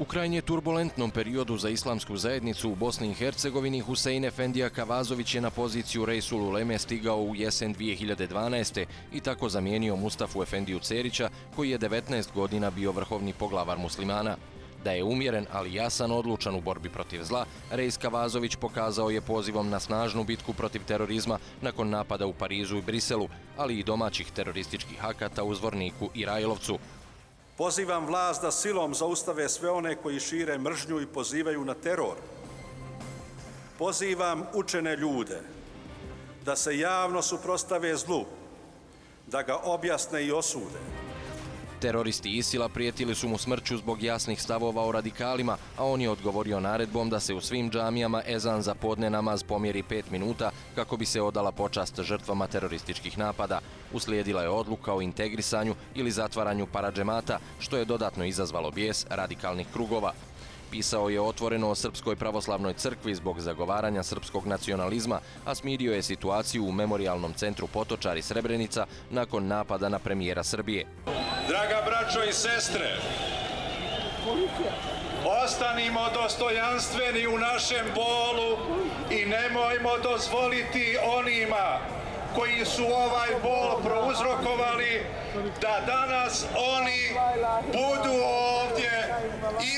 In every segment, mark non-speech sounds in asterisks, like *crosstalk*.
U krajnje turbulentnom periodu za islamsku zajednicu u Bosni i Hercegovini Husein Efendija Kavazović je na poziciju Rejsul Uleme stigao u jesen 2012. i tako zamijenio Mustafu Efendiju Cerića koji je 19 godina bio vrhovni poglavar muslimana. Da je umjeren, ali jasan odlučan u borbi protiv zla, Rejs Kavazović pokazao je pozivom na snažnu bitku protiv terorizma nakon napada u Parizu i Briselu, ali i domaćih terorističkih hakata u Zvorniku i Rajlovcu. Pozivam vlast da silom zaustave sve one koji šire mržnju i pozivaju na teror. Pozivam učene ljude da se javno suprostave zlu, da ga objasne i osude. Teroristi Isila prijetili su mu smrću zbog jasnih stavova o radikalima, a on je odgovorio naredbom da se u svim džamijama ezan za podne namaz pomjeri pet minuta kako bi se odala počast žrtvama terorističkih napada. Uslijedila je odluka o integrisanju ili zatvaranju parađemata, što je dodatno izazvalo bijes radikalnih krugova. Pisao je otvoreno o Srpskoj pravoslavnoj crkvi zbog zagovaranja srpskog nacionalizma, a smirio je situaciju u memorialnom centru Potočari Srebrenica nakon napada na premijera Srbije. Draga braćo i sestre, ostanimo dostojanstveni u našem bolu i nemojmo dozvoliti onima koji su ovaj bol prouzrokovali da danas oni budu ovdje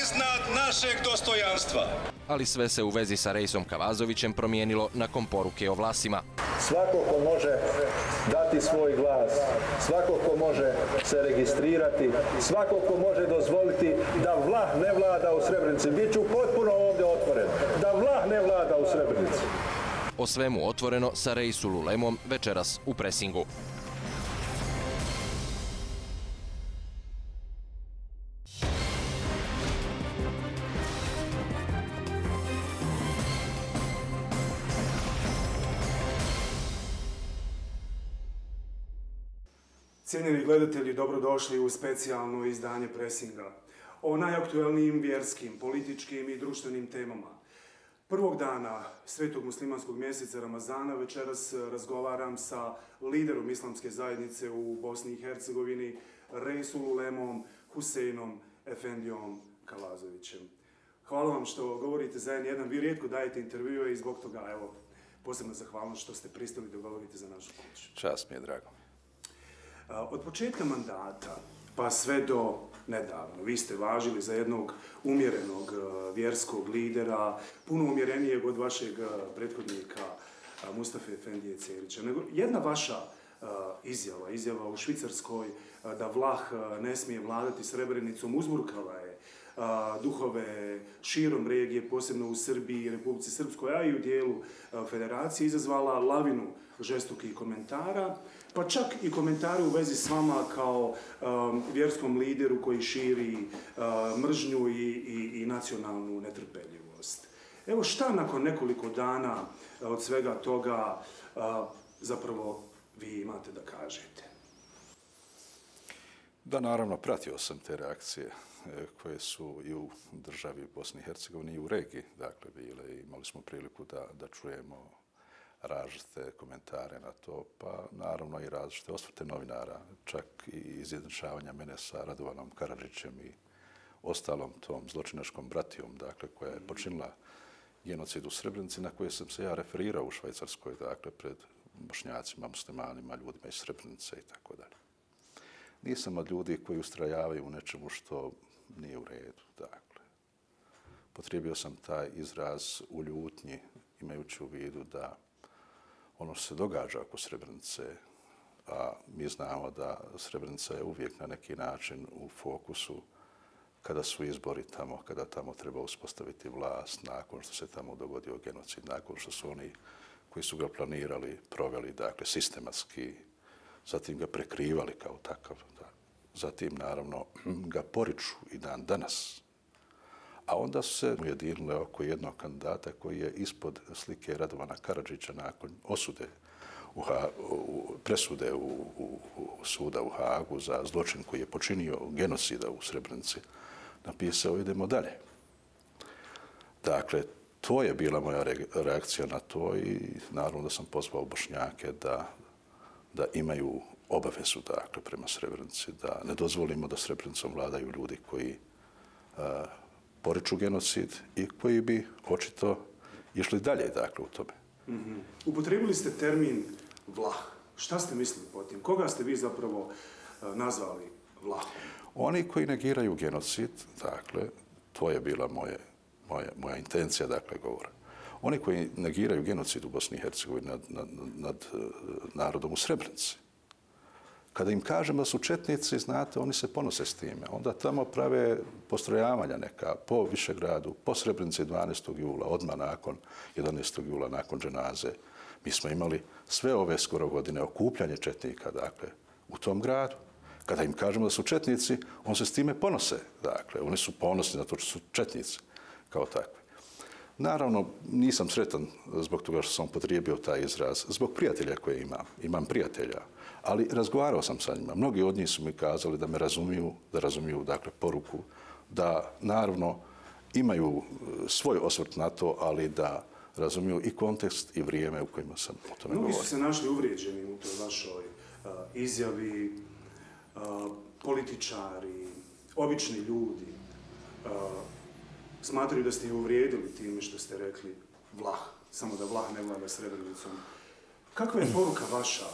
iznad našeg dostojanstva. Ali sve se u vezi sa Rejsom Kavazovićem promijenilo nakon poruke o vlasima. Svako ko može dati svoj glas, svako ko može se registrirati, svako ko može dozvoliti da vlah ne vlada u Srebrenici. Biću potpuno ovdje otvoren. Da vlah ne vlada u Srebrenici. O svemu otvoreno sa Rejsulu Lemom večeras u presingu. Cijenjeni gledatelji, dobrodošli u specijalno izdanje Presinga o najaktuelnijim vjerskim, političkim i društvenim temama. Prvog dana Svetog muslimanskog mjeseca Ramazana večeras razgovaram sa liderom islamske zajednice u Bosni i Hercegovini, Rejsulu Lemom, Huseinom Efendijom Kalazovićem. Hvala vam što govorite za jedan. Vi rijetko dajete intervjue i zbog toga, evo, posebno zahvalno što ste pristali da govorite za našu pomoć. Čast mi je, drago mi. Od početka mandata pa sve do nedavno, vi ste važili za jednog umjerenog e, vjerskog lidera, puno umjerenijeg od vašeg e, prethodnika e, Mustafa Efendije Cerića. Nego jedna vaša izjava, izjava u Švicarskoj da Vlah ne smije vladati Srebrenicom, uzburkala je duhove širom regije, posebno u Srbiji i Republici Srpskoj, a i u dijelu federacije, izazvala lavinu žestokih komentara, pa čak i komentari u vezi s vama kao um, vjerskom lideru koji širi uh, mržnju i, i, i nacionalnu netrpeljivost. Evo šta nakon nekoliko dana uh, od svega toga uh, zapravo vi imate da kažete? Da, naravno, pratio sam te reakcije koje su i u državi Bosni i Hercegovini i u regiji, dakle, bile i imali smo priliku da, da čujemo različite komentare na to, pa naravno i različite osvrte novinara, čak i izjednačavanja mene sa Radovanom Karadžićem i ostalom tom zločinačkom bratijom, dakle, koja je počinila genocid u Srebrenici, na koje sam se ja referirao u Švajcarskoj, dakle, pred bošnjacima, muslimanima, ljudima iz Srebrenice i tako dalje. Nisam od ljudi koji ustrajavaju u nečemu što nije u redu, dakle. Potrebio sam taj izraz u ljutnji, imajući u vidu da ono što se događa oko Srebrenice, a mi znamo da Srebrenica je uvijek na neki način u fokusu kada su izbori tamo, kada tamo treba uspostaviti vlast, nakon što se tamo dogodio genocid, nakon što su oni koji su ga planirali, proveli, dakle, sistematski, zatim ga prekrivali kao takav, da. zatim, naravno, *clears throat* ga poriču i dan danas. A onda su se ujedinile oko jednog kandidata koji je ispod slike Radovana Karadžića nakon osude u, ha, u presude u, u, u suda u Hagu za zločin koji je počinio genocida u Srebrenici, napisao idemo dalje. Dakle, to je bila moja reakcija na to i naravno da sam pozvao Bošnjake da, da imaju obavezu dakle, prema Srebrenici, da ne dozvolimo da Srebrenicom vladaju ljudi koji uh, poriču genocid i koji bi očito išli dalje dakle, u tome. Mm -hmm. Upotrebili ste termin vlah. Šta ste mislili po tim? Koga ste vi zapravo uh, nazvali vlah? Oni koji negiraju genocid, dakle, to je bila moje, moje, moja intencija, dakle, govora. Oni koji negiraju genocid u Bosni i Hercegovini nad, nad, nad uh, narodom u Srebrenici, Kada im kažem da su četnici, znate, oni se ponose s time. Onda tamo prave postrojavanja neka po Višegradu, po Srebrenici 12. jula, odmah nakon 11. jula, nakon dženaze. Mi smo imali sve ove skoro godine okupljanje četnika, dakle, u tom gradu. Kada im kažemo da su četnici, on se s time ponose. Dakle, oni su ponosni na to što su četnici kao takvi. Naravno, nisam sretan zbog toga što sam potrijebio taj izraz, zbog prijatelja koje imam. Imam prijatelja ali razgovarao sam sa njima. Mnogi od njih su mi kazali da me razumiju, da razumiju dakle, poruku, da naravno imaju e, svoj osvrt na to, ali da razumiju i kontekst i vrijeme u kojima sam o tome govorio. Mnogi su se našli uvrijeđeni u toj vašoj uh, izjavi, uh, političari, obični ljudi. Uh, smatraju da ste ih uvrijedili time što ste rekli vlah, samo da vlah ne vlada srebrenicom. Kakva je poruka vaša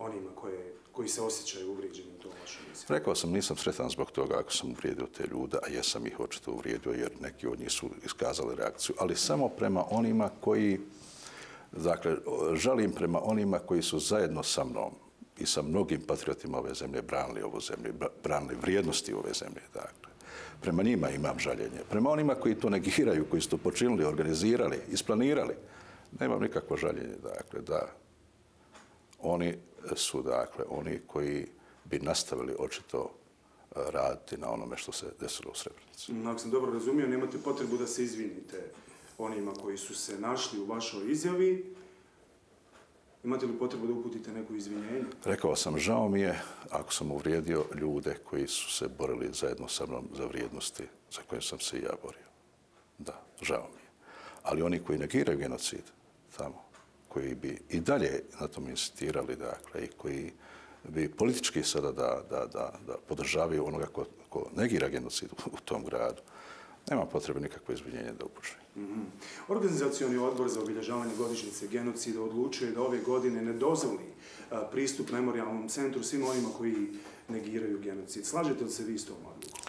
onima koje, koji se osjećaju uvrijeđenim tom vašom izjavom? Rekao sam, nisam sretan zbog toga ako sam uvrijedio te ljude, a jesam ih očito uvrijedio jer neki od njih su iskazali reakciju, ali samo prema onima koji, dakle, žalim prema onima koji su zajedno sa mnom i sa mnogim patriotima ove zemlje branili ovo zemlje, branili vrijednosti ove zemlje, dakle. Prema njima imam žaljenje. Prema onima koji to negiraju, koji su to počinili, organizirali, isplanirali, nemam nikakvo žaljenje, dakle, da oni su dakle oni koji bi nastavili očito e, raditi na onome što se desilo u Srebrenici. Ako sam dobro razumio, nemate potrebu da se izvinite onima koji su se našli u vašoj izjavi. Imate li potrebu da uputite neku izvinjenje? Rekao sam, žao mi je ako sam uvrijedio ljude koji su se borili zajedno sa mnom za vrijednosti za koje sam se i ja borio. Da, žao mi je. Ali oni koji negiraju genocid tamo, koji bi i dalje na tom insistirali, dakle, i koji bi politički sada da, da, da, da podržavaju onoga ko, ko negira genocid u tom gradu, nema potrebe nikakve izvinjenje da upučuje. Mm -hmm. Organizacioni odbor za obilježavanje godišnjice genocida odlučuje da ove godine ne dozvoli pristup memorialnom centru svim onima koji negiraju genocid. Slažete li se vi s tom odlukom?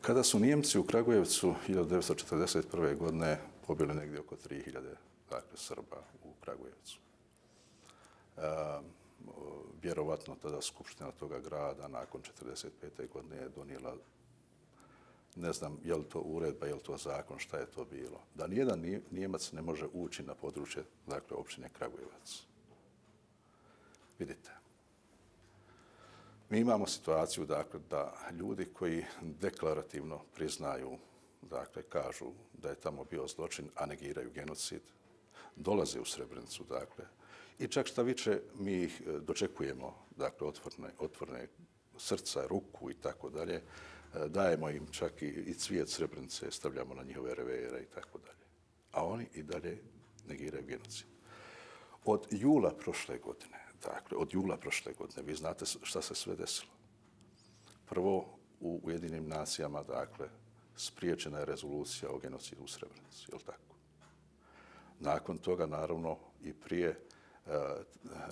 Kada su Nijemci u Kragujevcu 1941. godine pobili negdje oko 3000 dakle, Srba Kragujevcu. E, vjerovatno tada Skupština toga grada nakon 45. godine je donijela ne znam je li to uredba, je li to zakon, šta je to bilo. Da nijedan Nijemac ne može ući na područje dakle, općine Kragujevac. Vidite, mi imamo situaciju dakle, da ljudi koji deklarativno priznaju, dakle, kažu da je tamo bio zločin, a negiraju genocid, dolaze u Srebrenicu, dakle, i čak šta više mi ih e, dočekujemo, dakle, otvorne, otvorne srca, ruku i tako dalje, e, dajemo im čak i, i cvijet Srebrenice, stavljamo na njihove revere i tako dalje. A oni i dalje negiraju genocid. Od jula prošle godine, dakle, od jula prošle godine, vi znate šta se sve desilo. Prvo, u Ujedinim nacijama, dakle, spriječena je rezolucija o genocidu u Srebrenici, je li tako? Nakon toga, naravno, i prije e,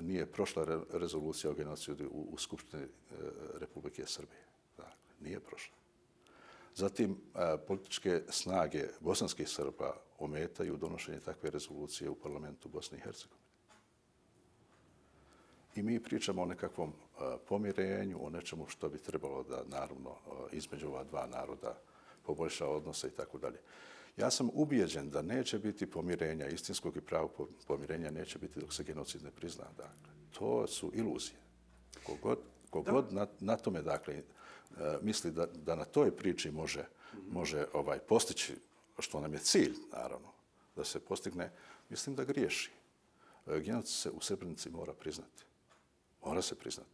nije prošla rezolucija o genocidu u, u Skupštini e, Republike Srbije. Dakle, nije prošla. Zatim, e, političke snage bosanskih Srba ometaju donošenje takve rezolucije u parlamentu Bosne i Hercegovine. I mi pričamo o nekakvom pomirenju, o nečemu što bi trebalo da, naravno, između ova dva naroda poboljša odnose i tako dalje. Ja sam ubijeđen da neće biti pomirenja, istinskog i pravog pomirenja neće biti dok se genocid ne prizna. Dakle, to su iluzije. Kogod, kogod na, na tome dakle, e, misli da, da na toj priči može, može ovaj postići, što nam je cilj, naravno, da se postigne, mislim da griješi. E, genocid se u Srebrenici mora priznati. Mora se priznati.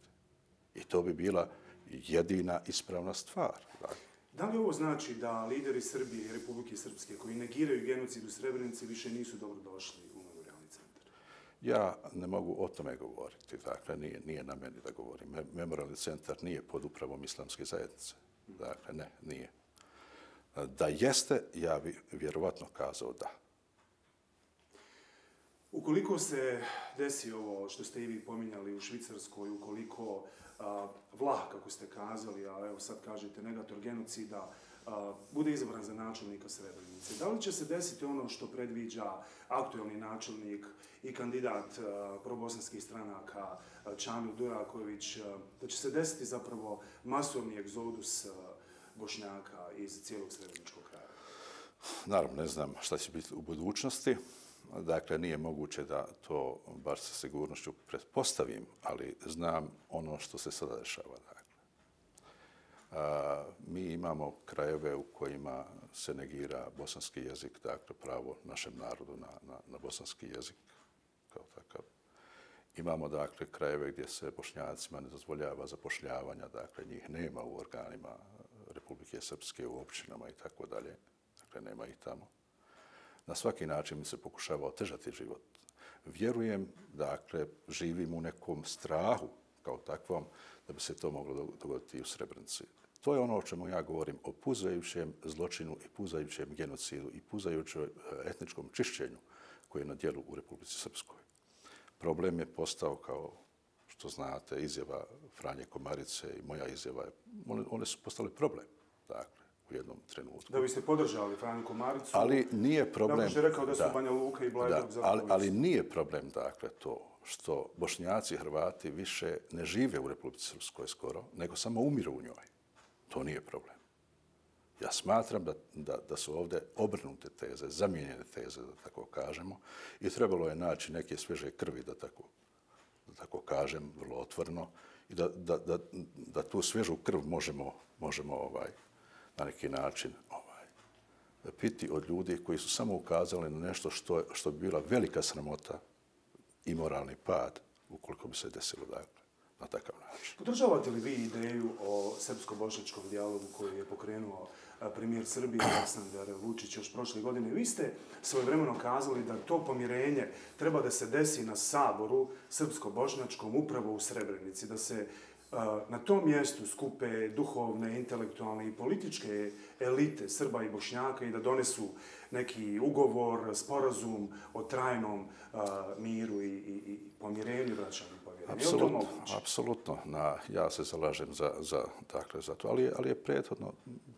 I to bi bila jedina ispravna stvar. Dakle. Da li ovo znači da lideri Srbije i Republike Srpske koji negiraju genocid u Srebrenici više nisu dobro došli u memorialni centar? Ja ne mogu o tome govoriti. Dakle, nije, nije na meni da govorim. Memorialni centar nije pod upravom islamske zajednice. Dakle, ne, nije. Da jeste, ja bi vjerovatno kazao da. Ukoliko se desi ovo što ste i vi pominjali u Švicarskoj, ukoliko a, Vlah, kako ste kazali, a evo sad kažete negator genocida, a, bude izabran za načelnika Srebrenice, da li će se desiti ono što predviđa aktuelni načelnik i kandidat a, probosanskih stranaka Čamil Duraković, a, da će se desiti zapravo masovni egzodus a, Bošnjaka iz cijelog Srebreničkog kraja? Naravno, ne znam šta će biti u budućnosti. Dakle, nije moguće da to baš sa sigurnošću pretpostavim, ali znam ono što se sada dešava. Dakle. A, mi imamo krajeve u kojima se negira bosanski jezik, dakle, pravo našem narodu na, na, na bosanski jezik kao takav. Imamo, dakle, krajeve gdje se bošnjacima ne dozvoljava zapošljavanja, dakle, njih nema u organima Republike Srpske, u općinama i tako dalje. Dakle, nema ih tamo na svaki način mi se pokušava otežati život. Vjerujem, dakle, živim u nekom strahu kao takvom da bi se to moglo dogoditi i u Srebrnici. To je ono o čemu ja govorim, o puzajućem zločinu i puzajućem genocidu i puzajućem etničkom čišćenju koje je na dijelu u Republici Srpskoj. Problem je postao kao što znate, izjava Franje Komarice i moja izjava, one, one su postale problem. Dakle, u jednom trenutku. Da biste podržali Franju Komaricu. Ali nije problem... Nakon što je rekao da su da, Banja Luka i Blajdog da, ali, ali nije problem, dakle, to što bošnjaci i hrvati više ne žive u Republici Srpskoj skoro, nego samo umiru u njoj. To nije problem. Ja smatram da, da, da su ovdje obrnute teze, zamijenjene teze, da tako kažemo, i trebalo je naći neke sveže krvi, da tako, da tako kažem, vrlo otvorno, i da, da, da, da tu svežu krv možemo, možemo ovaj, na neki način ovaj, piti od ljudi koji su samo ukazali na nešto što, što bi bila velika sramota i moralni pad ukoliko bi se desilo dakle, na takav način. Podržavate li vi ideju o srpsko-bošnjačkom dijalogu koji je pokrenuo premijer Srbije Aleksandar Vučić još prošle godine? Vi ste svoje vremeno kazali da to pomirenje treba da se desi na saboru srpsko-bošnjačkom upravo u Srebrenici, da se na tom mjestu skupe duhovne, intelektualne i političke elite Srba i Bošnjaka i da donesu neki ugovor, sporazum o trajnom miru i, i, i pomirenju vraćanju povjerenja. Apsolutno, apsolutno. Na, ja se zalažem za, za, dakle, za to, ali, ali je prethodno,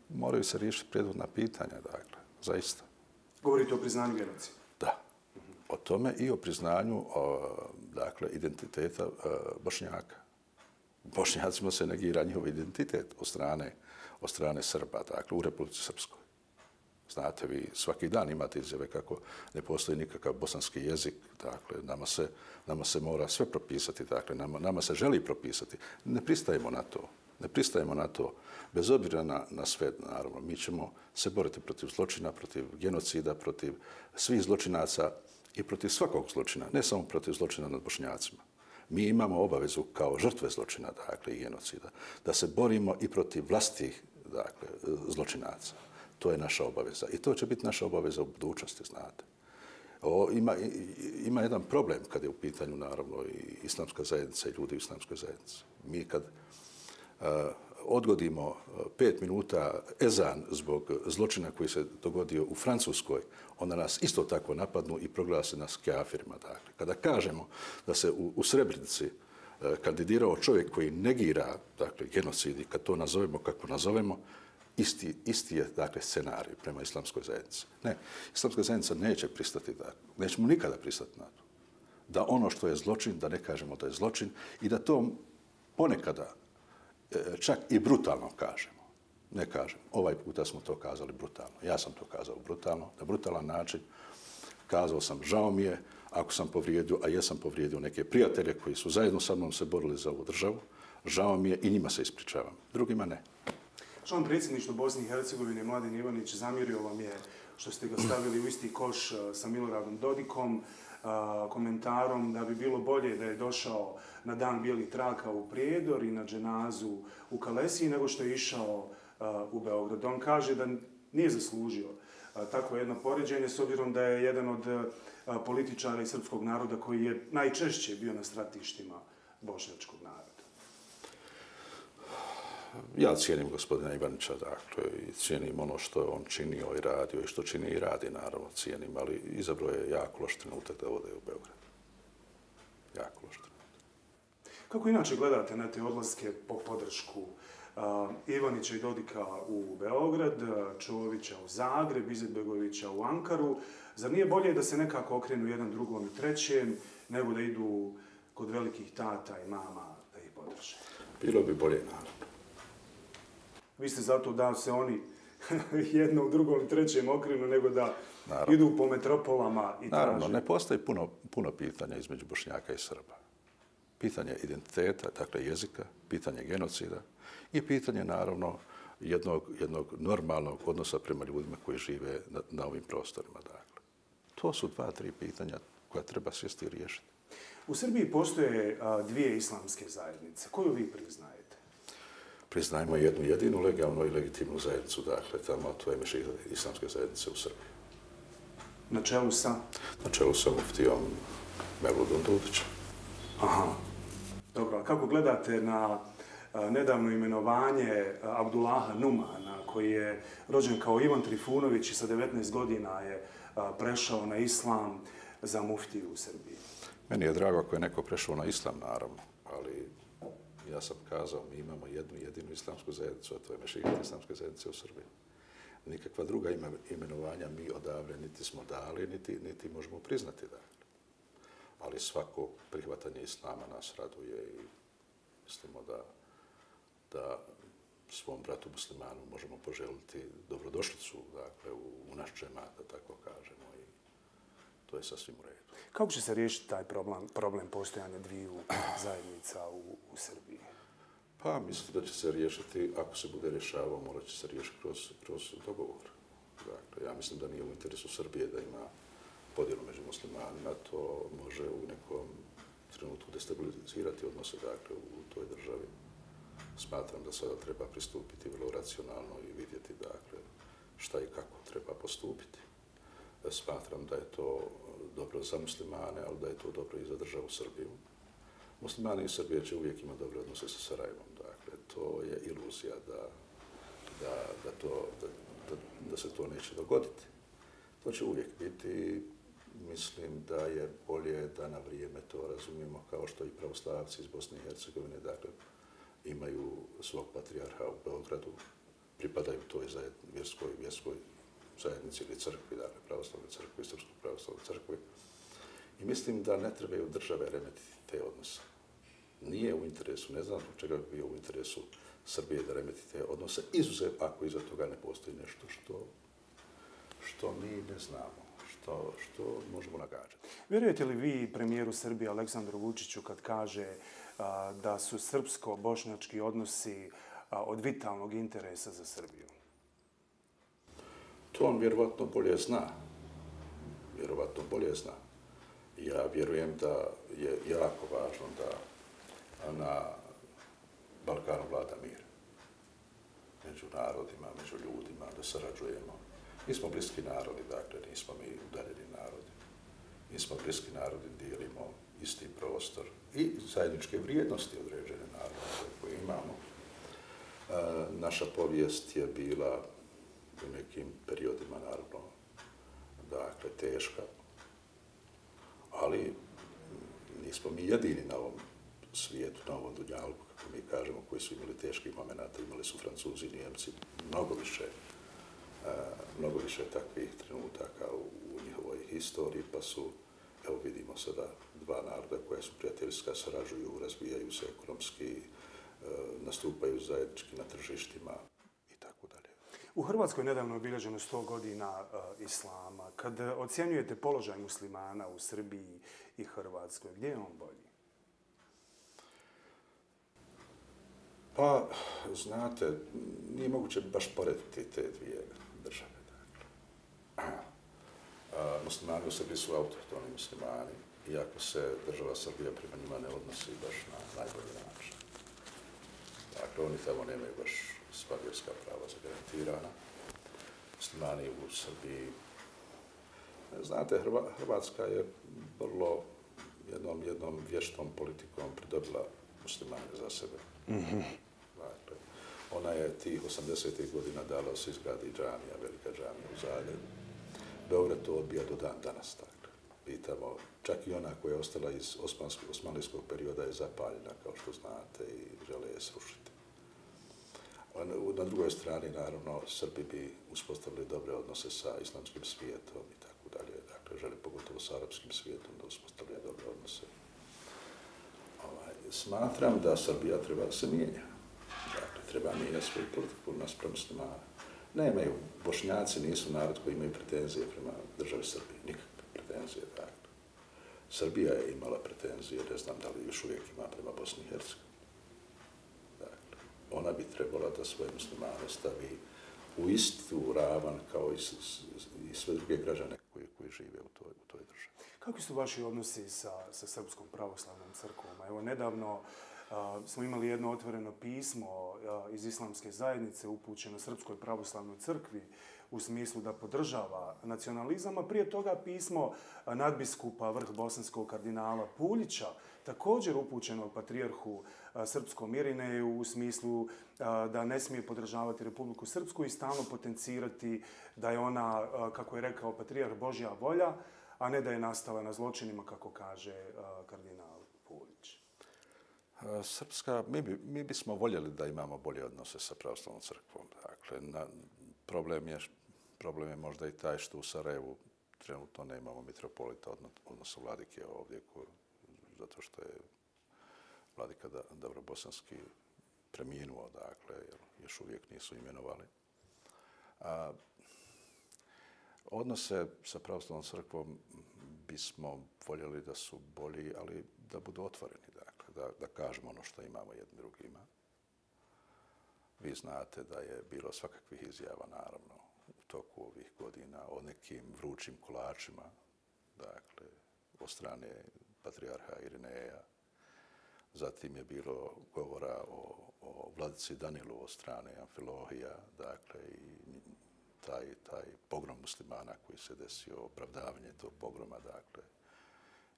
moraju se riješiti prethodna pitanja, dakle, zaista. Govorite o priznanju genocida? Da. O tome i o priznanju, o, dakle, identiteta Bošnjaka. Bošnjacima se negira njihov identitet od strane, od strane Srba, dakle, u Republici Srpskoj. Znate vi, svaki dan imate izjave kako ne postoji nikakav bosanski jezik, dakle, nama se, nama se mora sve propisati, dakle, nama, nama se želi propisati. Ne pristajemo na to, ne pristajemo na to, bez obzira na, na sve, naravno, mi ćemo se boriti protiv zločina, protiv genocida, protiv svih zločinaca i protiv svakog zločina, ne samo protiv zločina nad bošnjacima mi imamo obavezu kao žrtve zločina, dakle, i genocida, da se borimo i protiv vlastih, dakle, zločinaca. To je naša obaveza. I to će biti naša obaveza u budućnosti, znate. O, ima, ima jedan problem kad je u pitanju, naravno, i islamska zajednica i ljudi u islamskoj zajednici. Mi kad uh, odgodimo eh, pet minuta ezan zbog zločina koji se dogodio u Francuskoj, onda nas isto tako napadnu i proglase nas kafirima. Dakle, kada kažemo da se u, u Srebrenici eh, kandidirao čovjek koji negira dakle, genocid i kad to nazovemo kako nazovemo, isti, isti je dakle, scenarij prema islamskoj zajednici. Ne, islamska zajednica neće pristati da, nećemo nikada pristati na to. Da ono što je zločin, da ne kažemo da je zločin i da to ponekada E, čak i brutalno kažemo. Ne kažem. Ovaj puta smo to kazali brutalno. Ja sam to kazao brutalno, na brutalan način. Kazao sam, žao mi je ako sam povrijedio, a jesam povrijedio neke prijatelje koji su zajedno sa mnom se borili za ovu državu. Žao mi je i njima se ispričavam. Drugima ne. Član predsjedništva Bosne i Hercegovine, Mladen Ivanić, zamjerio vam je što ste ga stavili u isti koš e, sa Miloradom Dodikom komentarom da bi bilo bolje da je došao na dan Bijeli traka u Prijedor i na dženazu u Kalesiji nego što je išao u Beograd. On kaže da nije zaslužio tako jedno poređenje s obzirom da je jedan od političara i srpskog naroda koji je najčešće bio na stratištima bošnjačkog. Ja cijenim gospodina Ivanića, dakle, i cijenim ono što je on činio i radio i što čini i radi, naravno, cijenim, ali izabro je jako loš trenutak da ode u Beograd. Jako loš trenutak. Kako inače gledate na te odlaske po podršku uh, Ivanića i Dodika u Beograd, Čovića u Zagreb, Izetbegovića u Ankaru? Zar nije bolje da se nekako okrenu jedan drugom i trećem, nego da idu kod velikih tata i mama da ih podrže? Bilo bi bolje, naravno. Vi ste zato da se oni *laughs* jedno u drugom i trećem okrenu, nego da Naravno. idu po metropolama i Naravno, traže. ne postoji puno, puno pitanja između Bošnjaka i Srba. Pitanje identiteta, dakle jezika, pitanje genocida i pitanje, naravno, jednog, jednog normalnog odnosa prema ljudima koji žive na, na ovim prostorima. Dakle. To su dva, tri pitanja koja treba sjesti i riješiti. U Srbiji postoje a, dvije islamske zajednice. Koju vi priznajete? Priznajmo jednu jedinu legalnu i legitimnu zajednicu, dakle, tamo to je Meših islamske zajednice u Srbiji. Na čelu sa... Na čelu sa muftijom Mevludom Dudićem. Aha. Dobro, kako gledate na nedavno imenovanje Abdullaha Numana, koji je rođen kao Ivan Trifunović i sa 19 godina je prešao na islam za muftiju u Srbiji? Meni je drago ako je neko prešao na islam, naravno, ali ja sam kazao, mi imamo jednu jedinu islamsku zajednicu, a to je Mešihita islamske zajednice u Srbiji. Nikakva druga imenovanja mi odavle niti smo dali, niti, niti možemo priznati da. Ali svako prihvatanje islama nas raduje i mislimo da, da svom bratu muslimanu možemo poželiti dobrodošlicu dakle, u, u naš džemat, da tako kažemo, i to je sasvim u redu. Kako će se riješiti taj problem, problem postojanja dviju zajednica u, u Srbiji? Pa mislim da će se riješiti, ako se bude rješavao, morat će se riješiti kroz, kroz dogovor. Dakle, ja mislim da nije u interesu Srbije da ima podjelu među muslimanima, to može u nekom trenutku destabilizirati odnose dakle, u toj državi. Smatram da sada treba pristupiti vrlo racionalno i vidjeti dakle, šta i kako treba postupiti. Smatram da je to dobro za muslimane, ali da je to dobro i za državu Srbiju. Muslimani i Srbije će uvijek imati dobre odnose sa Sarajevom. To je iluzija da, da, da, to, da, da, da se to neće dogoditi. To će uvijek biti, mislim da je bolje da na vrijeme to razumijemo kao što i pravoslavci iz Bosne i Hercegovine, dakle, imaju svog patrijarha u Beogradu, pripadaju toj zajedni, vjerskoj, vjerskoj zajednici ili crkvi, dakle, pravoslavne crkvi, srpskoj pravoslavne crkvi. I mislim da ne trebaju države remetiti te odnose. Nije u interesu, ne znam zbog čega bi bio u interesu Srbije da remeti te odnose, izuzev ako iza toga ne postoji nešto što, što mi ne znamo, što, što možemo nagađati. Vjerujete li vi premijeru Srbije Aleksandru Vučiću kad kaže a, da su srpsko-bošnjački odnosi a, od vitalnog interesa za Srbiju? To on vjerovatno bolje zna. Vjerovatno bolje zna. Ja vjerujem da je jako važno da na Balkanu vlada mir. Među narodima, među ljudima, da sarađujemo. Mi smo bliski narodi, dakle, nismo mi udaljeni narodi. Mi smo bliski narodi, dijelimo isti prostor i zajedničke vrijednosti određene narode koje imamo. E, naša povijest je bila u nekim periodima, naravno, dakle, teška. Ali nismo mi jedini na ovom svijetu, na ovom dunjalku, kako mi kažemo, koji su imali teških momenata. Imali su Francuzi i Njemci mnogo više, a, mnogo više takvih trenutaka u, u njihovoj historiji, pa su, evo vidimo sada, dva naroda koja su prijateljska, saražuju, razvijaju se ekonomski, e, nastupaju zajednički na tržištima i tako dalje. U Hrvatskoj je nedavno obilježeno 100 godina e, islama. Kad e, ocjenjujete položaj muslimana u Srbiji i Hrvatskoj, gdje je on bolji? Pa, znate, nije moguće baš porediti te dvije države. Dakle. A, muslimani u Srbiji su autohtoni muslimani, iako se država Srbija prema njima ne odnosi baš na najbolji način. Dakle, oni tamo nemaju baš sva vjerska prava zagarantirana. Muslimani u Srbiji, znate, Hrva, Hrvatska je vrlo jednom, jednom vještom politikom pridobila muslimane za sebe. Mm -hmm. Ona je tih 80. godina dala se izgradi džamija, velika džamija u Zagrebu. Beograd to odbija do dan danas, dakle. Pitamo, čak i ona koja je ostala iz osmanlijskog perioda je zapaljena, kao što znate, i žele je srušiti. Na drugoj strani, naravno, Srbi bi uspostavili dobre odnose sa islamskim svijetom i tako dalje. Dakle, žele pogotovo sa arapskim svijetom da uspostavljaju dobre odnose. Ovaj, smatram da Srbija treba da se mijenja. Dakle, treba mijenjati svoju politiku naspram muslimana. Nemaju, bošnjaci nisu narod koji imaju pretenzije prema državi Srbije, nikakve pretenzije. Dakle. Srbija je imala pretenzije, ne znam da li još uvijek ima prema Bosni i Hercegovini dakle, ona bi trebala da svoje muslimane stavi u istu ravan kao i, i sve druge građane koji, koji žive u toj, u toj državi. Kako su vaši odnosi sa, sa Srpskom pravoslavnom crkvom? Evo, nedavno uh, smo imali jedno otvoreno pismo iz islamske zajednice upućeno Srpskoj pravoslavnoj crkvi u smislu da podržava nacionalizam, a prije toga pismo nadbiskupa vrh bosanskog kardinala Puljića, također upućeno patrijarhu Srpskom Irine u smislu da ne smije podržavati Republiku Srpsku i stalno potencirati da je ona, kako je rekao patrijarh, Božja volja, a ne da je nastala na zločinima, kako kaže kardinal. Srpska, mi, bi, mi bismo voljeli da imamo bolje odnose sa pravoslavnom crkvom. Dakle, na, problem, je, problem je možda i taj što u Sarajevu trenutno ne imamo mitropolita, odnosno vladike ovdje, ko, zato što je vladika Dobro Bosanski preminuo, dakle, jer još uvijek nisu imenovali. A, odnose sa pravoslavnom crkvom bismo voljeli da su bolji, ali da budu otvoreni, da, da kažemo ono što imamo jedni drugima. Vi znate da je bilo svakakvih izjava, naravno, u toku ovih godina o nekim vrućim kolačima, dakle, od strane patrijarha Irineja. Zatim je bilo govora o, o vladici Danilu od strane Amfilohija, dakle, i taj, taj pogrom muslimana koji se desio, opravdavanje tog pogroma, dakle,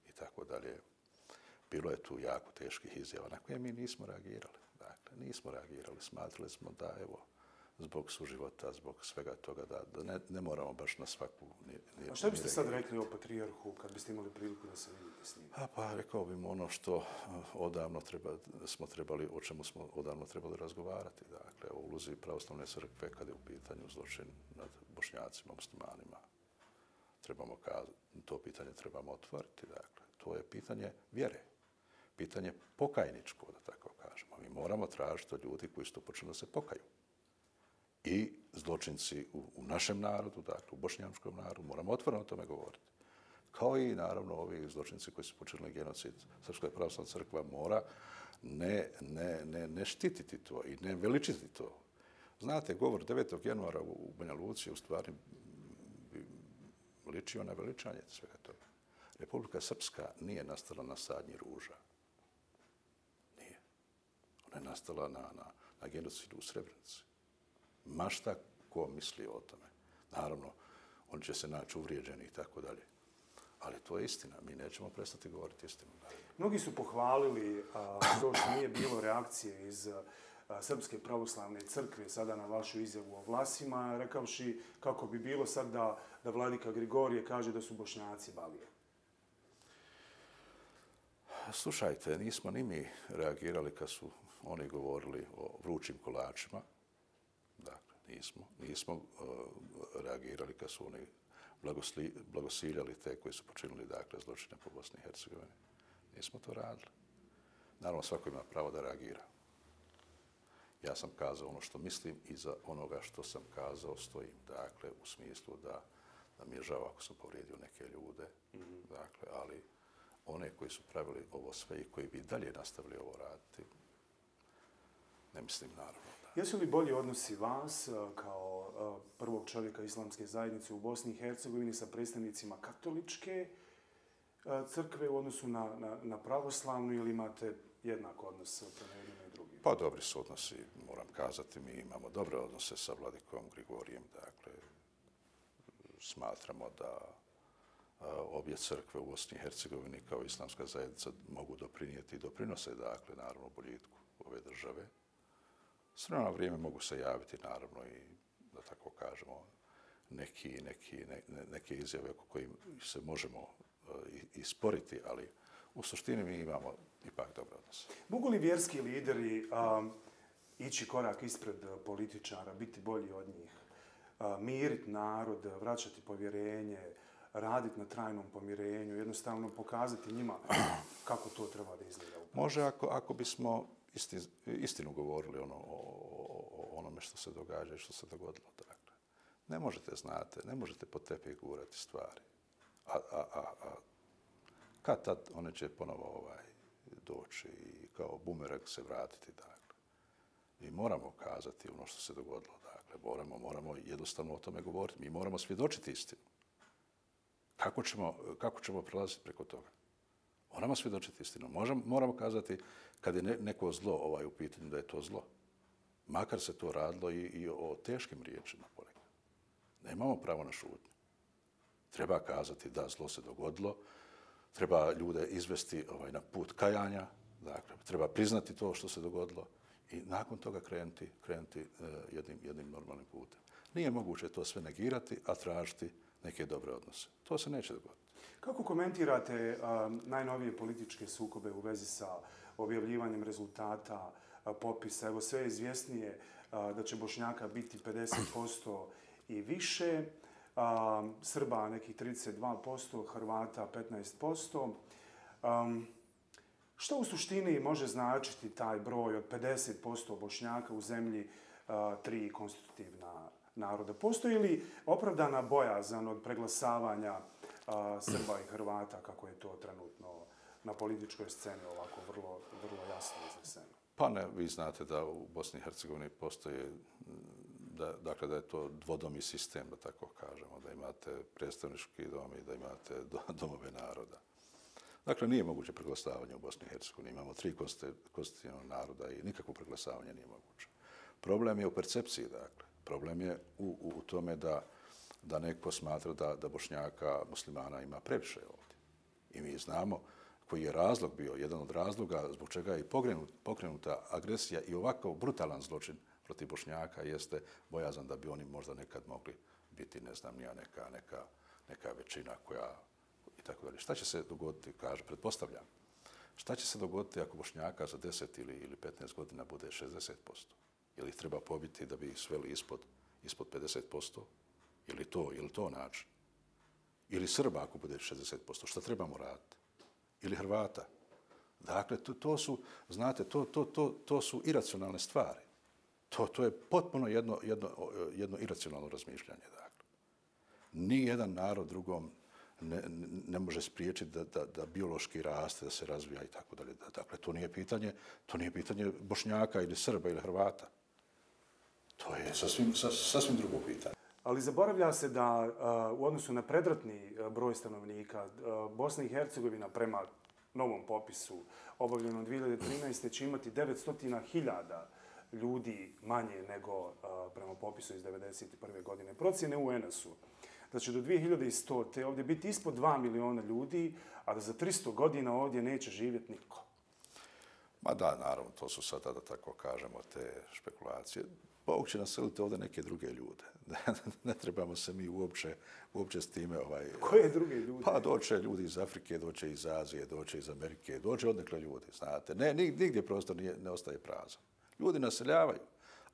i tako dalje. Bilo je tu jako teških izjava na koje mi nismo reagirali. Dakle, nismo reagirali, smatrali smo da, evo, zbog suživota, zbog svega toga, da, da ne, ne moramo baš na svaku... Ni, A šta biste sad rekli o patrijarhu kad biste imali priliku da se vidite s njim? A pa rekao bih ono što uh, odavno treba, smo trebali, o čemu smo odavno trebali razgovarati. Dakle, o ulozi pravoslavne crkve kad je u pitanju zločin nad bošnjacima, muslimanima. Trebamo kazati, to pitanje trebamo otvoriti. Dakle, to je pitanje vjere. Pitanje pokajničko, da tako kažemo. Mi moramo tražiti od ljudi koji su to počeli da se pokaju i zločinci u, u našem narodu, dakle u bošnjanskom narodu, moramo otvoreno o tome govoriti. Kao i naravno ovi zločinci koji su počinili genocid, Srpska pravoslavna crkva mora ne, ne, ne, ne štititi to i ne veličiti to. Znate, govor 9. januara u Banja Luci u stvari ličio na veličanje svega toga. Republika Srpska nije nastala na sadnji ruža. Ona je nastala na, na, na genocidu u Srebrenici mašta ko misli o tome. Naravno, on će se naći uvrijeđeni i tako dalje. Ali to je istina. Mi nećemo prestati govoriti istinu. Mnogi su pohvalili a, to što nije bilo reakcije iz a, Srpske pravoslavne crkve sada na vašu izjavu o vlasima, rekavši kako bi bilo sad da, da vladika Grigorije kaže da su bošnjaci balije. Slušajte, nismo ni mi reagirali kad su oni govorili o vrućim kolačima, nismo. Nismo uh, reagirali kad su oni blagosli, blagosiljali te koji su počinili dakle, zločine po Bosni i Hercegovini. Nismo to radili. Naravno, svako ima pravo da reagira. Ja sam kazao ono što mislim i za onoga što sam kazao stojim. Dakle, u smislu da, da mi je žao ako sam povrijedio neke ljude. Mm -hmm. Dakle, ali one koji su pravili ovo sve i koji bi dalje nastavili ovo raditi, ne mislim naravno. Jesu li bolji odnosi vas kao prvog čovjeka islamske zajednice u Bosni i Hercegovini sa predstavnicima katoličke crkve u odnosu na, na, na pravoslavnu ili imate jednak odnos prema jednom i drugim? Pa dobri su odnosi, moram kazati. Mi imamo dobre odnose sa vladikom Grigorijem. Dakle, smatramo da obje crkve u Bosni i Hercegovini kao islamska zajednica mogu doprinijeti i doprinose, dakle, naravno, boljitku ove države S vremena vrijeme mogu se javiti, naravno, i da tako kažemo, neki, neki, ne, neke izjave oko kojim se možemo uh, i, i sporiti, ali u suštini mi imamo ipak dobre odnose. Mogu li vjerski lideri um, ići korak ispred političara, biti bolji od njih, uh, miriti narod, vraćati povjerenje, raditi na trajnom pomirenju, jednostavno pokazati njima kako to treba da izgleda? Može ako, ako bismo isti, istinu govorili ono, o, o, o onome što se događa i što se dogodilo. Dakle. Ne možete znate, ne možete po tepi gurati stvari. A, a, a, a kad tad one će ponovo ovaj, doći i kao bumerang se vratiti. Dakle. Mi moramo kazati ono što se dogodilo. Dakle, moramo, moramo jednostavno o tome govoriti. Mi moramo svjedočiti istinu. Kako ćemo, kako ćemo prelaziti preko toga? Moramo svjedočiti istinu. Možemo, moramo kazati kad je neko zlo ovaj u pitanju da je to zlo. Makar se to radilo i, i o teškim riječima ponekad. Nemamo pravo na šutnju. Treba kazati da zlo se dogodilo, treba ljude izvesti ovaj, na put kajanja, dakle, treba priznati to što se dogodilo i nakon toga krenuti, krenuti eh, jednim, jednim normalnim putem. Nije moguće to sve negirati, a tražiti neke dobre odnose. To se neće dogoditi. Kako komentirate a, najnovije političke sukobe u vezi sa objavljivanjem rezultata a, popisa? Evo sve je izvjesnije a, da će Bošnjaka biti 50% i više, a, Srba nekih 32%, Hrvata 15%. Um, što u suštini može značiti taj broj od 50% Bošnjaka u zemlji a, tri konstitutivna naroda? Postoji li opravdana bojazan od preglasavanja a, Srba i Hrvata, kako je to trenutno na političkoj sceni ovako vrlo, vrlo jasno izneseno? Pa ne, vi znate da u Bosni i Hercegovini postoje, da, dakle da je to dvodomi sistem, da tako kažemo, da imate predstavnički dom i da imate domove naroda. Dakle, nije moguće preglasavanje u Bosni i Hercegovini. Imamo tri konstitutivnog naroda i nikakvo preglasavanje nije moguće. Problem je u percepciji, dakle. Problem je u, u, u tome da da neko smatra da, da bošnjaka muslimana ima previše ovdje. I mi znamo koji je razlog bio, jedan od razloga zbog čega je pokrenuta agresija i ovakav brutalan zločin protiv bošnjaka jeste bojazan da bi oni možda nekad mogli biti, ne znam, nija neka, neka, neka većina koja i tako dalje. Šta će se dogoditi, kaže, pretpostavljam, šta će se dogoditi ako bošnjaka za 10 ili, ili 15 godina bude 60%? Ili ih treba pobiti da bi ih sveli ispod, ispod 50%? Je li to, je li to način? Ili Srba ako bude 60%, šta trebamo raditi? Ili Hrvata? Dakle, to, to su, znate, to, to, to, to su iracionalne stvari. To, to je potpuno jedno, jedno, jedno iracionalno razmišljanje. Dakle. Ni jedan narod drugom ne, ne može spriječiti da, da, da biološki raste, da se razvija i tako dalje. Dakle, to nije pitanje, to nije pitanje Bošnjaka ili Srba ili Hrvata. To je sasvim, sasvim drugo pitanje. Ali zaboravlja se da u odnosu na predratni broj stanovnika Bosna i Hercegovina prema novom popisu obavljenom 2013. će imati 900.000 ljudi manje nego prema popisu iz 1991. godine. Procjene UN-a su da će do 2100. te ovdje biti ispod 2 miliona ljudi, a da za 300 godina ovdje neće živjeti niko. Ma da, naravno, to su sada, da tako kažemo, te špekulacije. Bog će naseliti ovdje neke druge ljude. *laughs* ne trebamo se mi uopće, uopće s time... Ovaj, Koje druge ljude? Pa doće ljudi iz Afrike, doće iz Azije, doće iz Amerike, doće odnekle ljudi, znate. Ne, nigdje prostor nije, ne ostaje prazan. Ljudi naseljavaju.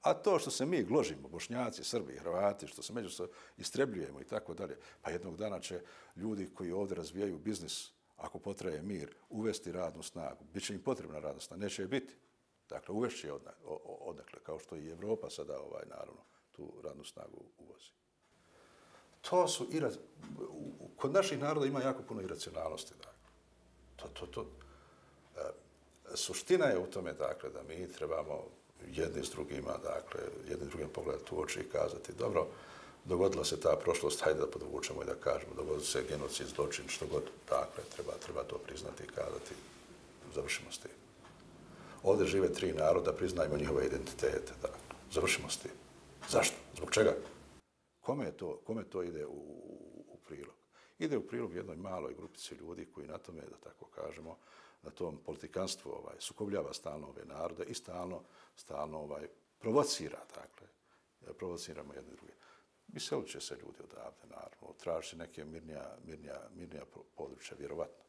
A to što se mi gložimo, bošnjaci, srbi, hrvati, što se međusobno istrebljujemo i tako dalje, pa jednog dana će ljudi koji ovdje razvijaju biznis, ako potraje mir, uvesti radnu snagu. Biće im potrebna radna snaga, neće je biti. Dakle, uvešće odakle, kao što i Evropa sada, ovaj, naravno, tu radnu snagu uvozi. To su i kod naših naroda ima jako puno iracionalnosti. Dakle. To, to, to. E, suština je u tome, dakle, da mi trebamo jedni s drugima, dakle, jedni drugim pogledati u oči i kazati, dobro, dogodila se ta prošlost, hajde da podvučemo i da kažemo, dogodila se genocid, zločin, što god, dakle, treba, treba to priznati i kazati, završimo s tim. Ovdje žive tri naroda, priznajmo njihove identitete, Da. završimo s tim. Zašto? Zbog čega? Kome to, kome to ide u, u prilog? Ide u prilog jednoj maloj grupici ljudi koji na tome, da tako kažemo, na tom politikanstvu ovaj, sukobljava stalno ove narode i stalno, stalno ovaj, provocira, dakle, provociramo jedne druge. Iselit će se ljudi odavde, naravno, traži neke mirnija, mirnija, mirnija područja, vjerovatno.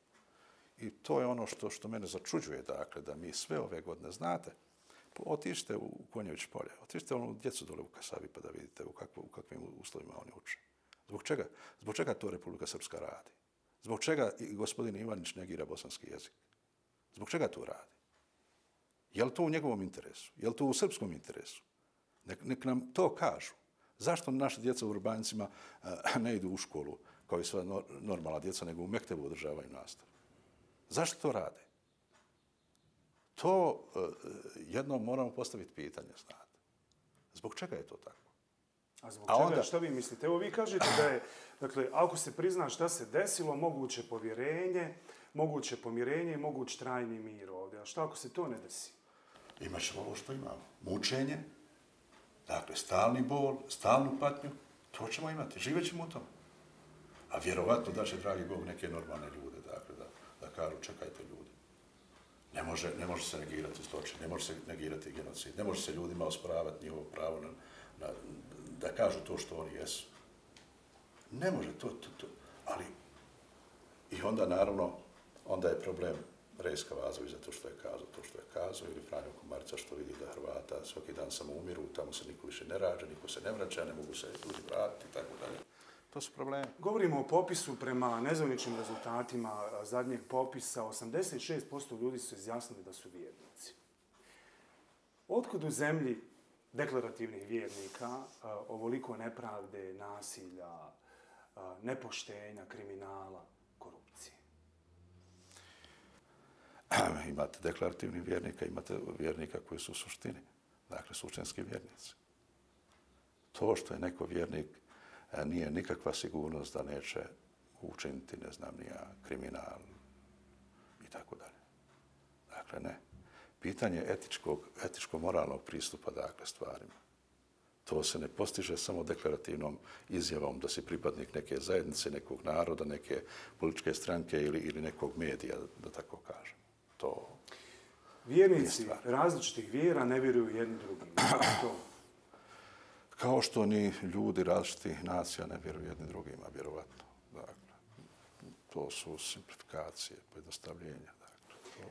I to je ono što što mene začuđuje, dakle, da mi sve ove godine znate, otište u Konjević polje, otište onu djecu dole u Kasavi pa da vidite u, kakvo, u kakvim uslovima oni uče. Zbog čega? Zbog čega to Republika Srpska radi? Zbog čega gospodin Ivanić negira bosanski jezik? Zbog čega to radi? Je li to u njegovom interesu? Je li to u srpskom interesu? Nek, nek nam to kažu. Zašto naša djeca u urbanicima eh, ne idu u školu kao i sva normalna djeca, nego u Mektebu održavaju nastavu? Zašto to rade? To uh, jednom moramo postaviti pitanje, znate. Zbog čega je to tako? A zbog A čega, onda... šta vi mislite? Evo vi kažete da je, dakle, ako se prizna šta se desilo, moguće povjerenje, moguće pomirenje i moguć trajni mir ovdje. A šta ako se to ne desi? Imaćemo ovo što imamo. Mučenje, dakle, stalni bol, stalnu patnju, to ćemo imati. Živećemo u tom. A vjerovatno da će, dragi Bog, neke normalne ljude, da, kažu, čekajte ljudi. Ne može, ne može se negirati zločin, ne može se negirati genocid, ne može se ljudima osporavati njihovo pravo na, na, da kažu to što oni jesu. Ne može to, to, to. Ali, i onda naravno, onda je problem Rejska Vazović zato što je kazao to što je kazao, ili Franjo Komarica što vidi da Hrvata svaki dan samo umiru, tamo se niko više ne rađa, niko se ne vraća, ne mogu se ljudi vratiti i tako dalje. To su problemi. Govorimo o popisu prema nezavničnim rezultatima zadnjeg popisa. 86% ljudi su izjasnili da su vjernici. Otkud u zemlji deklarativnih vjernika ovoliko nepravde, nasilja, nepoštenja, kriminala, korupcije? Imate deklarativnih vjernika, imate vjernika koji su u suštini. Dakle, suštenski vjernici. To što je neko vjernik nije nikakva sigurnost da neće učiniti, ne znam, nija kriminal i tako dalje. Dakle, ne. Pitanje etičkog, etičko-moralnog pristupa, dakle, stvarima. To se ne postiže samo deklarativnom izjavom da si pripadnik neke zajednice, nekog naroda, neke političke stranke ili, ili nekog medija, da tako kažem. To Vjernici različitih vjera ne vjeruju jedni drugim. to? Kao što ni ljudi različitih nacija ne vjeruju jedni drugima, vjerovatno. Dakle, to su simplifikacije, pojednostavljenja.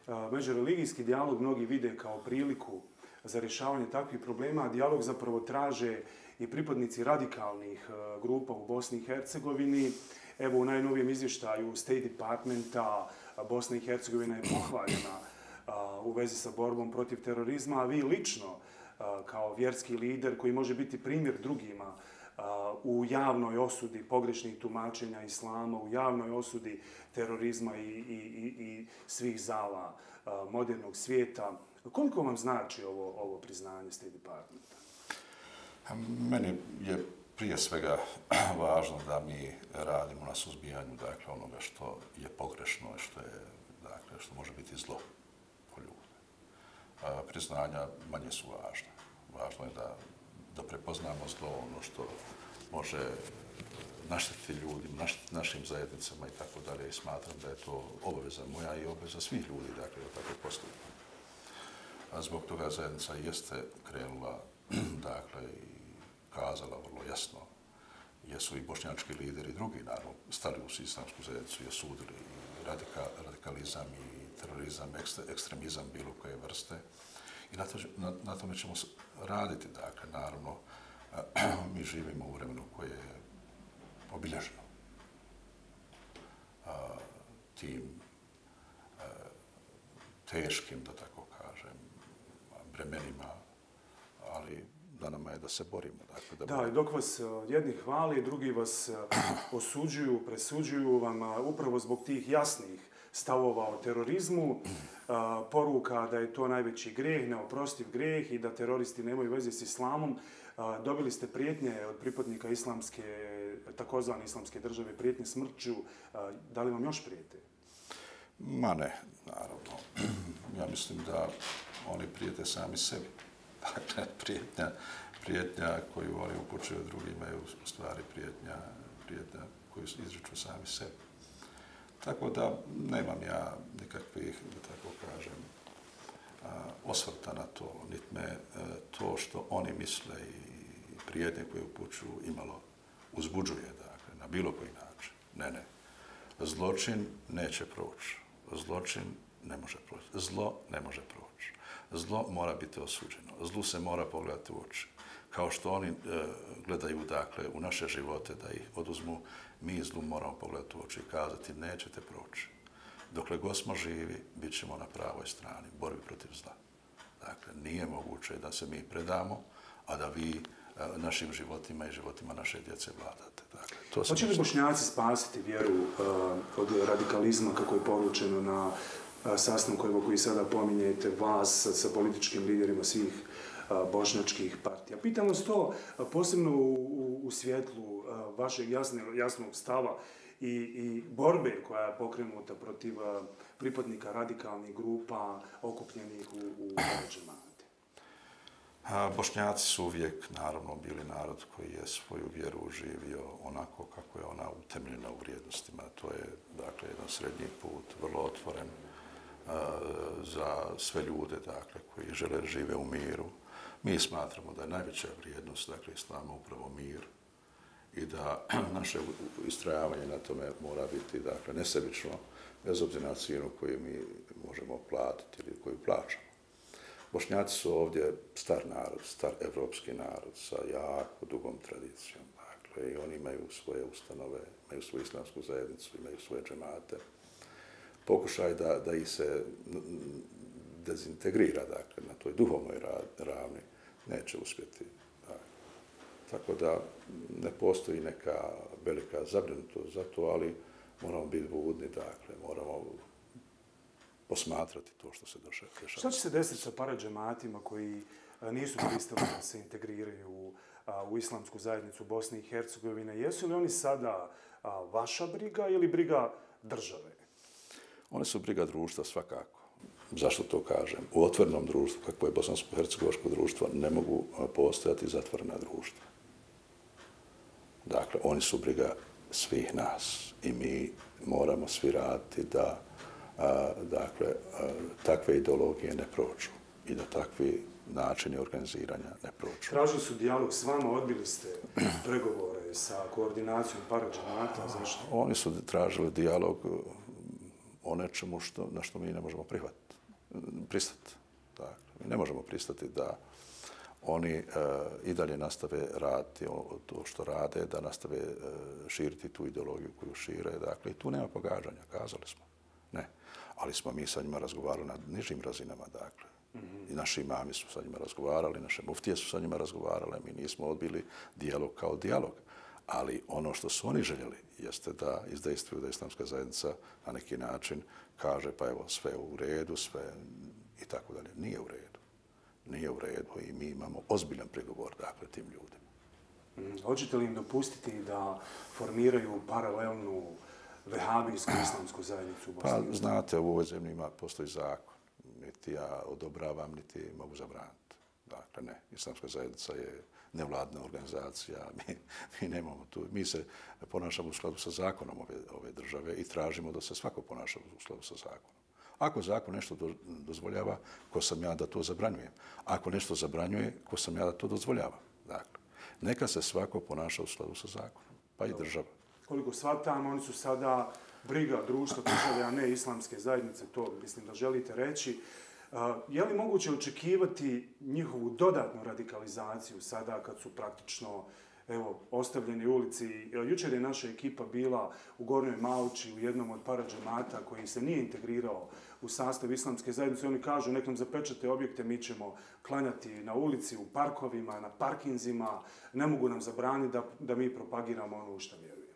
Dakle, Međureligijski dijalog mnogi vide kao priliku za rješavanje takvih problema. Dijalog zapravo traže i pripadnici radikalnih e, grupa u Bosni i Hercegovini. Evo u najnovijem izvještaju State Departmenta Bosna i Hercegovina je pohvaljena u vezi sa borbom protiv terorizma, a vi lično kao vjerski lider koji može biti primjer drugima u javnoj osudi pogrešnih tumačenja islama, u javnoj osudi terorizma i, i, i, i svih zala modernog svijeta. Koliko vam znači ovo, ovo priznanje State Departmenta? Meni je prije svega *clears throat* važno da mi radimo na suzbijanju dakle, onoga što je pogrešno i što, je, dakle, što može biti zlo po ljude. Priznanja manje su važne važno je da, da prepoznamo zlo, ono što može naštetiti ljudima, naštetiti našim zajednicama i tako dalje. I smatram da je to obaveza moja i obaveza svih ljudi, dakle, da tako postupimo. A zbog toga zajednica jeste krenula, *clears throat* dakle, i kazala vrlo jasno, jesu i bošnjački lideri i drugi, naravno, stali u islamsku zajednicu i osudili radika, radikalizam i terorizam, ekstremizam bilo koje vrste. I na, to, na, na tome ćemo raditi, dakle, naravno, *clears throat* mi živimo u vremenu koje je obilježeno tim teškim, da tako kažem, bremenima, ali da nama je da se borimo. Dakle, da, da borimo. dok vas jedni hvali, drugi vas osuđuju, presuđuju vam upravo zbog tih jasnih stavova o terorizmu, poruka da je to najveći greh, neoprostiv greh i da teroristi nemaju veze s islamom. Dobili ste prijetnje od pripadnika islamske, takozvane islamske države, prijetnje smrću. Da li vam još prijete? Ma ne, naravno. *clears throat* Ja mislim da oni prijete sami sebi. *laughs* Dakle, prijetnja, prijetnja koju oni upućuju drugima je u stvari prijetnja, prijetnja koju izriču sami sebi. Tako da nemam ja nikakvih, da tako kažem, osvrta na to, niti me e, to što oni misle i prijetnje koje upućuju imalo uzbuđuje, dakle, na bilo koji način. Ne, ne. Zločin neće proći. Zločin ne može proći. Zlo ne može proći. Zlo mora biti osuđeno. Zlu se mora pogledati u oči. Kao što oni e, gledaju, dakle, u naše živote da ih oduzmu, mi zlu moramo pogledati u oči i kazati nećete proći. Dokle god smo živi, bit ćemo na pravoj strani, borbi protiv zla. Dakle, nije moguće da se mi predamo, a da vi e, našim životima i životima naše djece vladate. Dakle, to Hoće li bošnjaci spasiti vjeru uh, od radikalizma, kako je poručeno na uh, sastanku koji sada pominjete vas sa, sa političkim liderima svih bošnjačkih partija? Pitam vas to posebno u, u, u svjetlu vašeg jasne, jasnog stava i, i borbe koja je pokrenuta protiv pripadnika radikalnih grupa okupljenih u, u džemate? Bošnjaci su uvijek, naravno, bili narod koji je svoju vjeru uživio onako kako je ona utemljena u vrijednostima. To je, dakle, jedan srednji put, vrlo otvoren za sve ljude, dakle, koji žele žive u miru. Mi smatramo da je najveća vrijednost, dakle, islama upravo mir i da *clears throat* naše istrajavanje na tome mora biti, dakle, nesebično, bez obzira na cijenu koju mi možemo platiti ili koju plaćamo. Bošnjaci su ovdje star narod, star evropski narod sa jako dugom tradicijom. Dakle, i oni imaju svoje ustanove, imaju svoju islamsku zajednicu, imaju svoje džemate. Pokušaj da, da ih se dezintegrira, dakle, na toj duhovnoj ravni, neće uspjeti. Tako da ne postoji neka velika zabrinutost za to, ali moramo biti budni, dakle, moramo posmatrati to što se dešava. Šta će se desiti sa parađematima koji nisu pristali da se integriraju u, u islamsku zajednicu Bosne i Hercegovine? Jesu li oni sada vaša briga ili briga države? One su briga društva svakako. Zašto to kažem? U otvornom društvu, kako je bosansko-hercegovaško društvo, ne mogu postojati zatvorena društva. Dakle, oni su briga svih nas i mi moramo svi raditi da a, dakle, a, takve ideologije ne prođu i da takvi načini organiziranja ne prođu. Tražili su dijalog s vama, odbili ste pregovore sa koordinacijom parađanata, zašto? Oni su tražili dijalog o nečemu što, na što mi ne možemo prihvatiti, pristati. Dakle, mi ne možemo pristati da oni uh, i dalje nastave raditi to što rade, da nastave uh, širiti tu ideologiju koju šire. Dakle, i tu nema pogađanja, kazali smo. Ne. Ali smo mi sa njima razgovarali na nižim razinama, dakle. Mm -hmm. I naši imami su sa njima razgovarali, naše muftije su sa njima razgovarale, mi nismo odbili dijalog kao dijalog. Ali ono što su oni željeli jeste da izdejstvuju da islamska zajednica na neki način kaže pa evo sve u redu, sve i tako dalje. Nije u redu nije u redu i mi imamo ozbiljan pregovor dakle, tim ljudima. Mm, hoćete li im dopustiti da formiraju paralelnu vehabijsku islamsku zajednicu u Bosni? Pa, znate, u ovoj zemlji ima, postoji zakon. Niti ja odobravam, niti mogu zabraniti. Dakle, ne. Islamska zajednica je nevladna organizacija. *laughs* Mi, mi nemamo tu. Mi se ponašamo u skladu sa zakonom ove, ove države i tražimo da se svako ponaša u skladu sa zakonom. Ako zakon nešto dozvoljava, ko sam ja da to zabranjujem? Ako nešto zabranjuje, ko sam ja da to dozvoljava? Dakle, neka se svako ponaša u skladu sa zakonom, pa i država. Koliko shvatam, oni su sada briga društva države, a ne islamske zajednice, to mislim da želite reći. Je li moguće očekivati njihovu dodatnu radikalizaciju sada kad su praktično evo, ostavljeni ulici. E, jučer je naša ekipa bila u Gornjoj Mauči u jednom od parađemata koji se nije integrirao u sastav islamske zajednice. Oni kažu, nek nam zapečate objekte, mi ćemo klanjati na ulici, u parkovima, na parkinzima. Ne mogu nam zabraniti da, da mi propagiramo ono u što vjerujemo.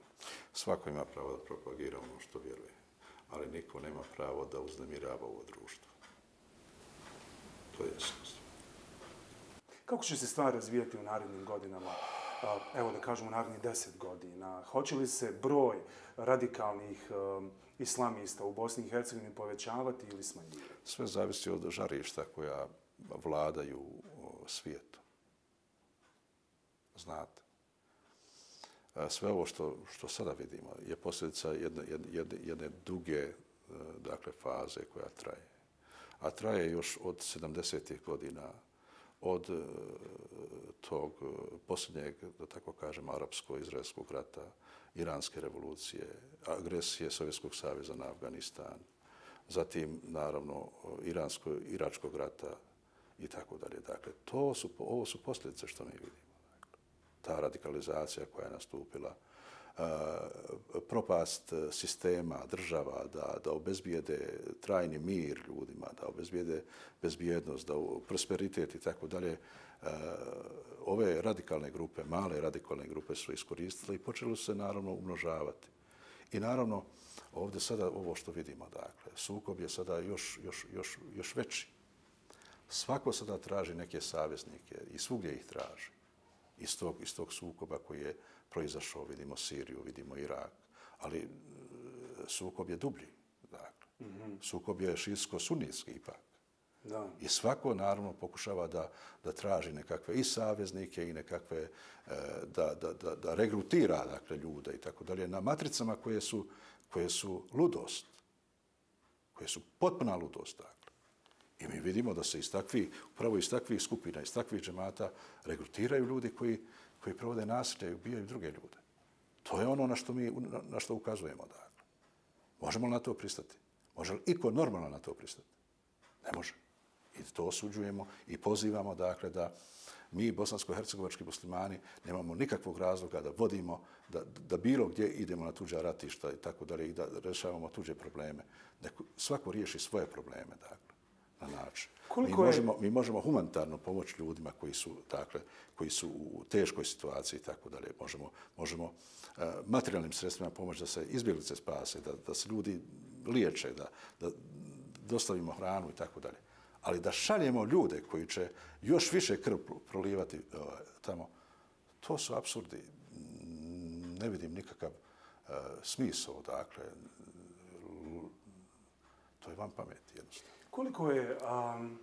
Svako ima pravo da propagira ono što vjeruje, ali niko nema pravo da uznemirava ovo društvo. To je jasno. Kako će se stvar razvijati u narednim godinama? evo da kažemo, narednih deset godina? Hoće li se broj radikalnih um, islamista u Bosni i Hercegovini povećavati ili smanjivati? Sve zavisi od žarišta koja vladaju svijetu. Znate. Sve ovo što, što sada vidimo je posljedica jedne, jedne, jedne duge dakle, faze koja traje a traje još od 70. godina, od e, tog e, posljednjeg, da tako kažem, arapsko-izraelskog rata, iranske revolucije, agresije Sovjetskog savjeza na Afganistan, zatim, naravno, iransko-iračkog rata i tako dalje. Dakle, to su, ovo su posljedice što mi vidimo. Dakle, ta radikalizacija koja je nastupila, Eh, propast sistema, država, da, da obezbijede trajni mir ljudima, da obezbijede bezbjednost, da prosperitet i tako dalje, eh, ove radikalne grupe, male radikalne grupe su iskoristile i počeli su se naravno umnožavati. I naravno, ovdje sada ovo što vidimo, dakle, sukob je sada još, još, još, još veći. Svako sada traži neke saveznike i svugdje ih traži iz tog, iz tog sukoba koji je proizašao, vidimo Siriju, vidimo Irak, ali e, sukob je dublji. Dakle. Mm -hmm. Sukob je šitsko-sunijski ipak. Da. I svako naravno pokušava da, da traži nekakve i saveznike i nekakve, e, da, da, da, da regrutira dakle, ljude i tako dalje na matricama koje su, koje su ludost, koje su potpuna ludost. Dakle. I mi vidimo da se iz takvih, upravo iz takvih skupina, iz takvih džemata regrutiraju ljudi koji, koji provode nasilje i ubijaju druge ljude. To je ono na što mi na, što ukazujemo. Dakle. Možemo li na to pristati? Može li iko normalno na to pristati? Ne može. I to osuđujemo i pozivamo dakle, da mi, bosansko-hercegovački muslimani, nemamo nikakvog razloga da vodimo, da, da bilo gdje idemo na tuđa ratišta i tako dalje i da rešavamo tuđe probleme. Da svako riješi svoje probleme. Dakle na način. Koliko mi, možemo, je... mi možemo humanitarno pomoći ljudima koji su, dakle, koji su u teškoj situaciji i tako dalje. Možemo, možemo uh, materijalnim sredstvima pomoći da se izbjeglice spase, da, da se ljudi liječe, da, da dostavimo hranu i tako dalje. Ali da šaljemo ljude koji će još više krv prolivati uh, tamo, to su absurdi. Ne vidim nikakav uh, smisao, dakle, to je vam pameti jednostavno. Koliko je um,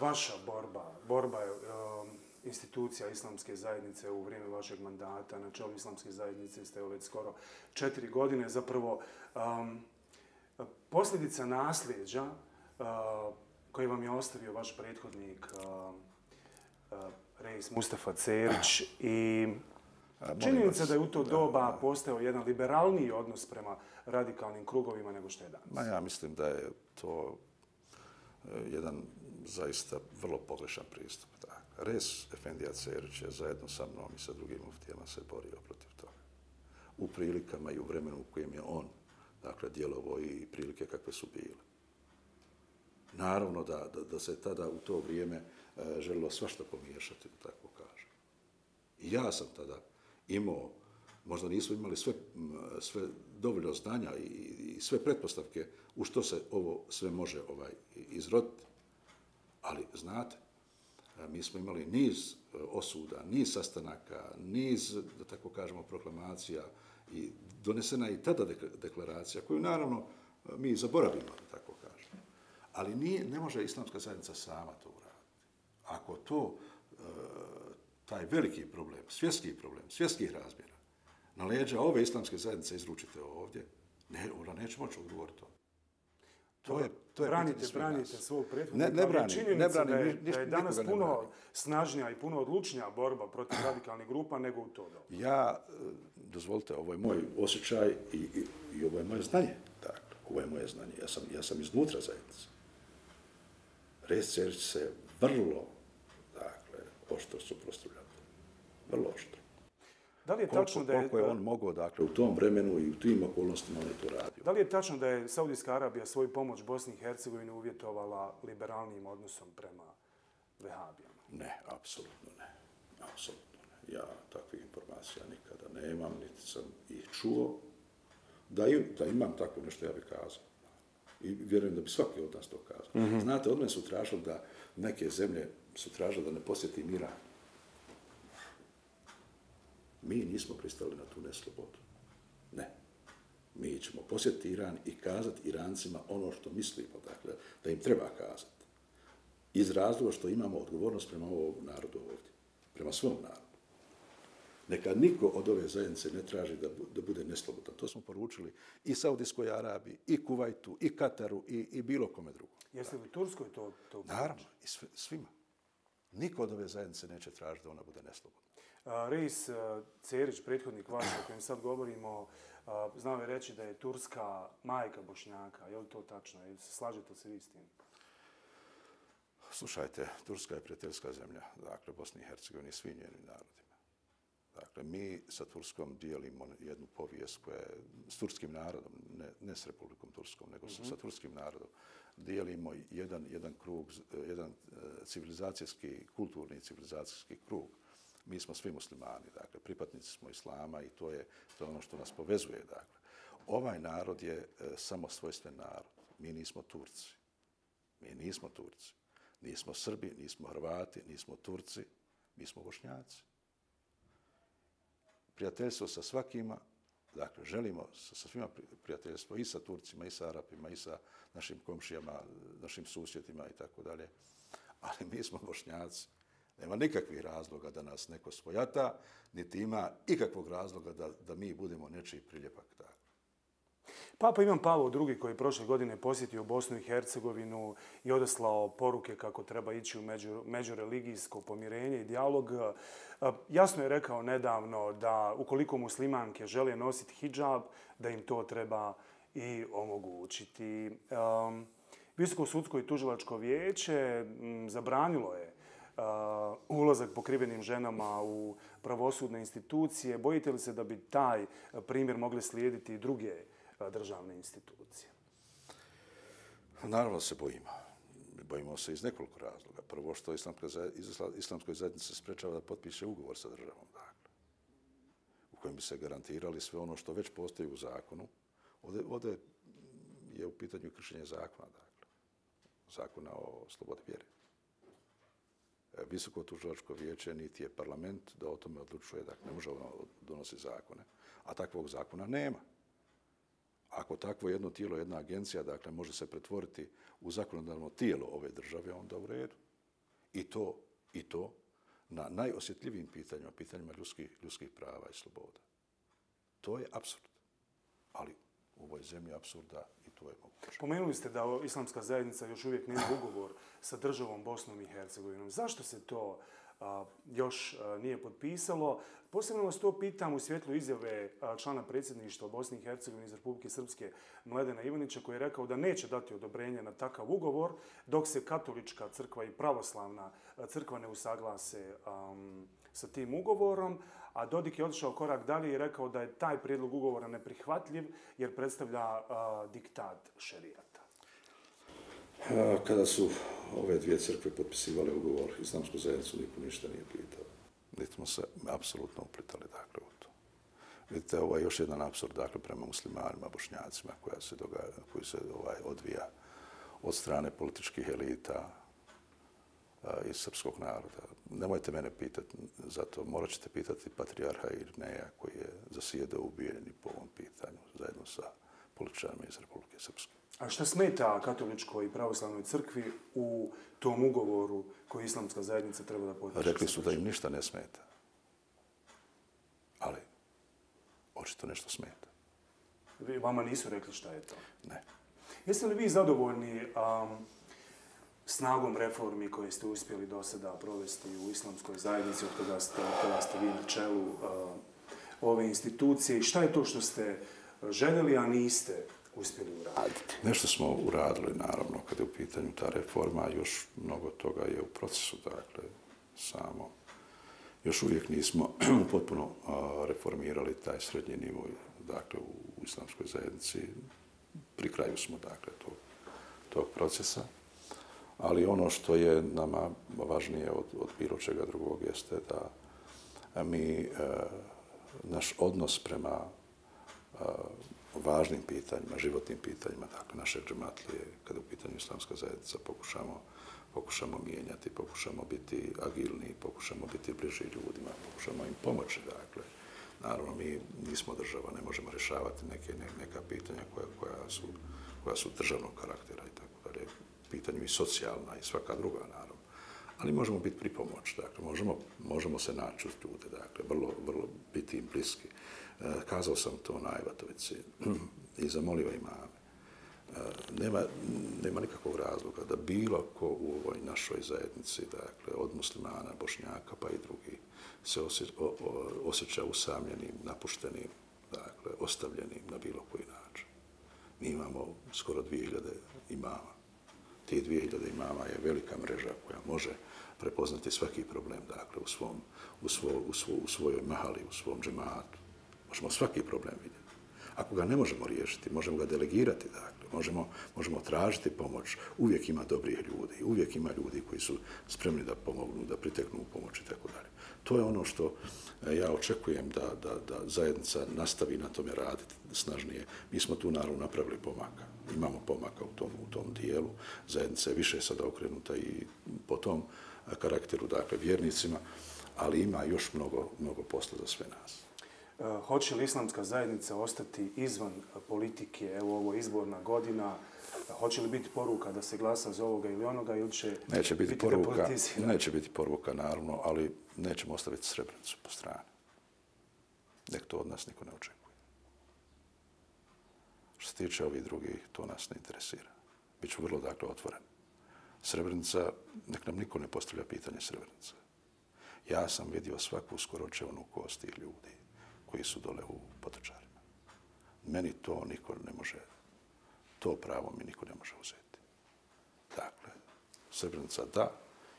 vaša borba, borba um, institucija islamske zajednice u vrijeme vašeg mandata, na čelu islamske zajednice ste već skoro četiri godine, zapravo um, posljedica nasljeđa uh, koje vam je ostavio vaš prethodnik uh, uh, Reis Mustafa Cerić *clears throat* i činjenica da je u to doba postao jedan liberalniji odnos prema radikalnim krugovima nego što je danas. Ma ja mislim da je to Eh, jedan zaista vrlo pogrešan pristup. Da. Res Efendija Cerić je zajedno sa mnom i sa drugim muftijama se borio protiv toga. U prilikama i u vremenu u kojem je on dakle, djelovo i prilike kakve su bile. Naravno da, da, da se tada u to vrijeme e, želilo svašta pomiješati, da tako kažem. I ja sam tada imao, možda nismo imali sve, sve dovoljno znanja i, i sve pretpostavke u što se ovo sve može ovaj izroditi. Ali, znate, mi smo imali niz e, osuda, niz sastanaka, niz, da tako kažemo, proklamacija i donesena i tada deklaracija, koju naravno e, mi zaboravimo, da tako kažemo. Ali nije, ne može islamska zajednica sama to uraditi. Ako to, e, taj veliki problem, svjetski problem, svjetskih razmjera, na leđa ove islamske zajednice izručite ovdje, ne, ona neće moći odgovoriti to. To je, to je branite, branite svog prethodnika. Ne, ne brani, ne brani. Da je, da je danas puno snažnija i puno odlučnija borba protiv *clears throat* radikalnih grupa nego u to dobro. Ja, e, dozvolite, ovo je moj osjećaj i, i, i ovo je moje znanje. Dakle, ovo je moje znanje. Ja sam, ja sam iznutra zajednice. Rescerć se vrlo, dakle, oštro suprostavljati. Vrlo oštro. Da li je koliko, tačno da je... Koliko je on mogao, dakle, u tom vremenu i u tim okolnostima on je to radio. Da li je tačno da je Saudijska Arabija svoju pomoć Bosni i Hercegovini uvjetovala liberalnim odnosom prema Vehabijama? Ne, apsolutno ne. Apsolutno ne. Ja takvih informacija nikada nemam, niti sam ih čuo. Da, im, da imam tako nešto, ja bih kazao. I vjerujem da bi svaki od nas to kazao. Mm -hmm. Znate, od mene su tražili da neke zemlje su tražili da ne posjeti Iran. Mi nismo pristali na tu neslobodu. Ne. Mi ćemo posjetiti Iran i kazati Irancima ono što mislimo, dakle, da im treba kazati. Iz razloga što imamo odgovornost prema ovom narodu ovdje, prema svom narodu. Neka niko od ove zajednice ne traži da, da bude neslobodan. To smo poručili i Saudijskoj Arabiji, i Kuvajtu, i Kataru, i, i bilo kome drugom. Jeste li Turskoj to, to Naravno, i svima. Niko od ove zajednice neće tražiti da ona bude neslobodna. Reis Cerić, prethodnik vaš o kojem sad govorimo, znao je reći da je Turska majka Bošnjaka. Je li to tačno? Je se slažete se vi s tim? Slušajte, Turska je prijateljska zemlja, dakle, Bosni i Hercegovini i svim njenim narodima. Dakle, mi sa Turskom dijelimo jednu povijest koja je s turskim narodom, ne, ne s Republikom Turskom, nego mm -hmm. sa turskim narodom, dijelimo jedan, jedan krug, jedan e, civilizacijski, kulturni civilizacijski krug. Mi smo svi muslimani, dakle, pripadnici smo islama i to je, to je ono što nas povezuje, dakle. Ovaj narod je e, samo svojstven narod. Mi nismo Turci. Mi nismo Turci. Nismo Srbi, nismo Hrvati, nismo Turci, mi smo Bošnjaci. Prijateljstvo sa svakima, dakle, želimo sa, sa svima prijateljstvo i sa Turcima, i sa Arapima, i sa našim komšijama, našim susjetima i tako dalje. Ali mi smo Bošnjaci. Nema nikakvih razloga da nas neko svojata, niti ima ikakvog razloga da, da mi budemo nečiji priljepak. Tako. Papa Ivan Pavlo II. koji je prošle godine posjetio Bosnu i Hercegovinu i odeslao poruke kako treba ići u među, međureligijsko pomirenje i dijalog, e, jasno je rekao nedavno da ukoliko muslimanke žele nositi hijab, da im to treba i omogućiti. Um, Visoko sudsko i tužilačko vijeće zabranilo je Uh, ulazak pokrivenim ženama u pravosudne institucije. Bojite li se da bi taj primjer mogli slijediti i druge uh, državne institucije? Pa naravno se bojimo. Bojimo se iz nekoliko razloga. Prvo što islamska, islamskoj zajednici sprečava da potpiše ugovor sa državom, dakle, u kojem bi se garantirali sve ono što već postoji u zakonu. Ovdje, ovdje je u pitanju kršenje zakona, dakle, zakona o slobodi vjere. E, Visoko tužilačko vijeće niti je parlament da o tome odlučuje, dakle, ne može ono donosi zakone, a takvog zakona nema ako takvo jedno tijelo, jedna agencija, dakle, može se pretvoriti u zakonodavno tijelo ove države, onda u redu. I to, i to na najosjetljivijim pitanjima, pitanjima ljudskih, ljudskih prava i sloboda. To je absurd. Ali u ovoj zemlji apsurda i to je moguće. Pomenuli ste da islamska zajednica još uvijek nema ugovor sa državom Bosnom i Hercegovinom. Zašto se to još nije potpisalo. Posebno vas to pitam u svjetlu izjave člana predsjedništva Bosne i Hercegovine iz Republike Srpske Mladena Ivanića koji je rekao da neće dati odobrenje na takav ugovor dok se katolička crkva i pravoslavna crkva ne usaglase a, sa tim ugovorom. A Dodik je odšao korak dalje i rekao da je taj prijedlog ugovora neprihvatljiv jer predstavlja uh, diktat šerijata. Kada su ove dvije crkve potpisivale ugovor islamsku zajednicu, niko ništa nije pitao. Niti smo se apsolutno uplitali dakle, u to. Vidite, ovo je još jedan absurd dakle, prema muslimanima, bošnjacima, koja se događa, koji se ovaj, odvija od strane političkih elita iz srpskog naroda. Nemojte mene pitati za to. Morat ćete pitati patrijarha Irneja koji je zasijede ubijeni po ovom pitanju zajedno sa političarima iz Republike Srpske. A šta smeta katoličkoj i pravoslavnoj crkvi u tom ugovoru koji islamska zajednica treba da potpiše? Rekli su da im ništa ne smeta. Ali, očito nešto smeta. Vi, vama nisu rekli šta je to? Ne. Jeste li vi zadovoljni um, snagom reformi koje ste uspjeli do sada provesti u islamskoj zajednici od kada ste, od kada ste vi na čelu uh, ove institucije i šta je to što ste željeli, a niste uspjeli uraditi? Nešto smo uradili, naravno, kada je u pitanju ta reforma, još mnogo toga je u procesu, dakle, samo. Još uvijek nismo *clears throat* potpuno eh, reformirali taj srednji nivo, dakle, u islamskoj zajednici. Pri kraju smo, dakle, tog, tog procesa. Ali ono što je nama važnije od, od bilo čega drugog jeste da mi e, naš odnos prema e, važnim pitanjima, životnim pitanjima, dakle, naše džematlije, kada u pitanju islamska zajednica, pokušamo, pokušamo mijenjati, pokušamo biti agilni, pokušamo biti bliži ljudima, pokušamo im pomoći, dakle. Naravno, mi nismo država, ne možemo rješavati neke, ne, neka pitanja koja, koja, su, koja su državnog karaktera i tako. Pitanju i socijalna i svaka druga, naravno. ali možemo biti pripomoć, dakle, možemo, možemo se naći uz ljude, dakle, vrlo, vrlo biti im bliski. E, kazao sam to na Ajvatovici i zamolio imame. E, nema, nema nikakvog razloga da bilo ko u ovoj našoj zajednici, dakle, od muslimana, bošnjaka pa i drugi, se osjeća, o, o, osjeća usamljenim, napuštenim, dakle, ostavljenim na bilo koji način. Mi imamo skoro 2000 imama. Ti 2000 imama je velika mreža koja može prepoznati svaki problem, dakle, u, svom, u, svo, u, svo, u svojoj mahali, u svom džematu. Možemo svaki problem vidjeti. Ako ga ne možemo riješiti, možemo ga delegirati, dakle, možemo, možemo tražiti pomoć. Uvijek ima dobrih ljudi, uvijek ima ljudi koji su spremni da pomognu, da priteknu u pomoć i tako dalje. To je ono što e, ja očekujem da, da, da zajednica nastavi na tome raditi snažnije. Mi smo tu naravno napravili pomaka. Imamo pomaka u tom, u tom dijelu. Zajednica je više sada okrenuta i po tom karakteru, dakle, vjernicima, ali ima još mnogo, mnogo posla za sve nas. E, hoće li islamska zajednica ostati izvan politike, evo ovo izborna godina, hoće li biti poruka da se glasa za ovoga ili onoga ili će neće biti, biti poruka, Neće biti poruka, naravno, ali nećemo ostaviti srebrnicu po strani. Nek to od nas niko ne očekuje. Što se tiče ovih drugih, to nas ne interesira. Biću vrlo, dakle, otvoren. Srebrenica, nek nam niko ne postavlja pitanje Srebrenice. Ja sam vidio svaku skoročevnu kost tih ljudi koji su dole u potočarima. Meni to niko ne može, to pravo mi niko ne može uzeti. Dakle, Srebrenica da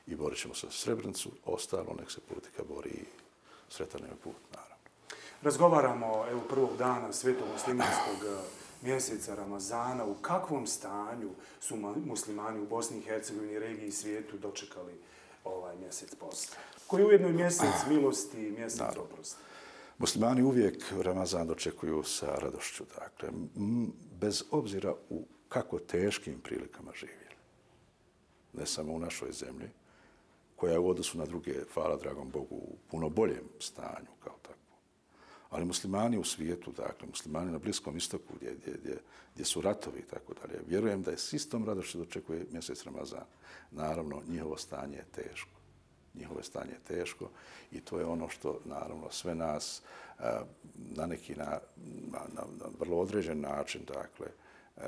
i borit ćemo se za Srebrenicu, ostalo nek se politika bori i sretan je put, naravno. Razgovaramo evo prvog dana svetog muslimanskog mjeseca Ramazana. U kakvom stanju su muslimani u Bosni i Hercegovini, regiji i svijetu dočekali ovaj mjesec posta? Koji je ujedno mjesec *clears throat* milosti i mjesec oprosti? Muslimani uvijek Ramazan dočekuju sa radošću. Dakle, bez obzira u kako teškim prilikama živjeli. Ne samo u našoj zemlji, koja je u odnosu na druge, hvala dragom Bogu, u puno boljem stanju kao tako. Ali muslimani u svijetu, dakle, muslimani na Bliskom istoku, gdje, gdje, gdje, gdje su ratovi i tako dalje, vjerujem da je s istom radošću dočekuje mjesec Ramazan. Naravno, njihovo stanje je teško Njihovo stanje je teško i to je ono što naravno sve nas eh, na neki na, na, na, na vrlo određen način dakle eh,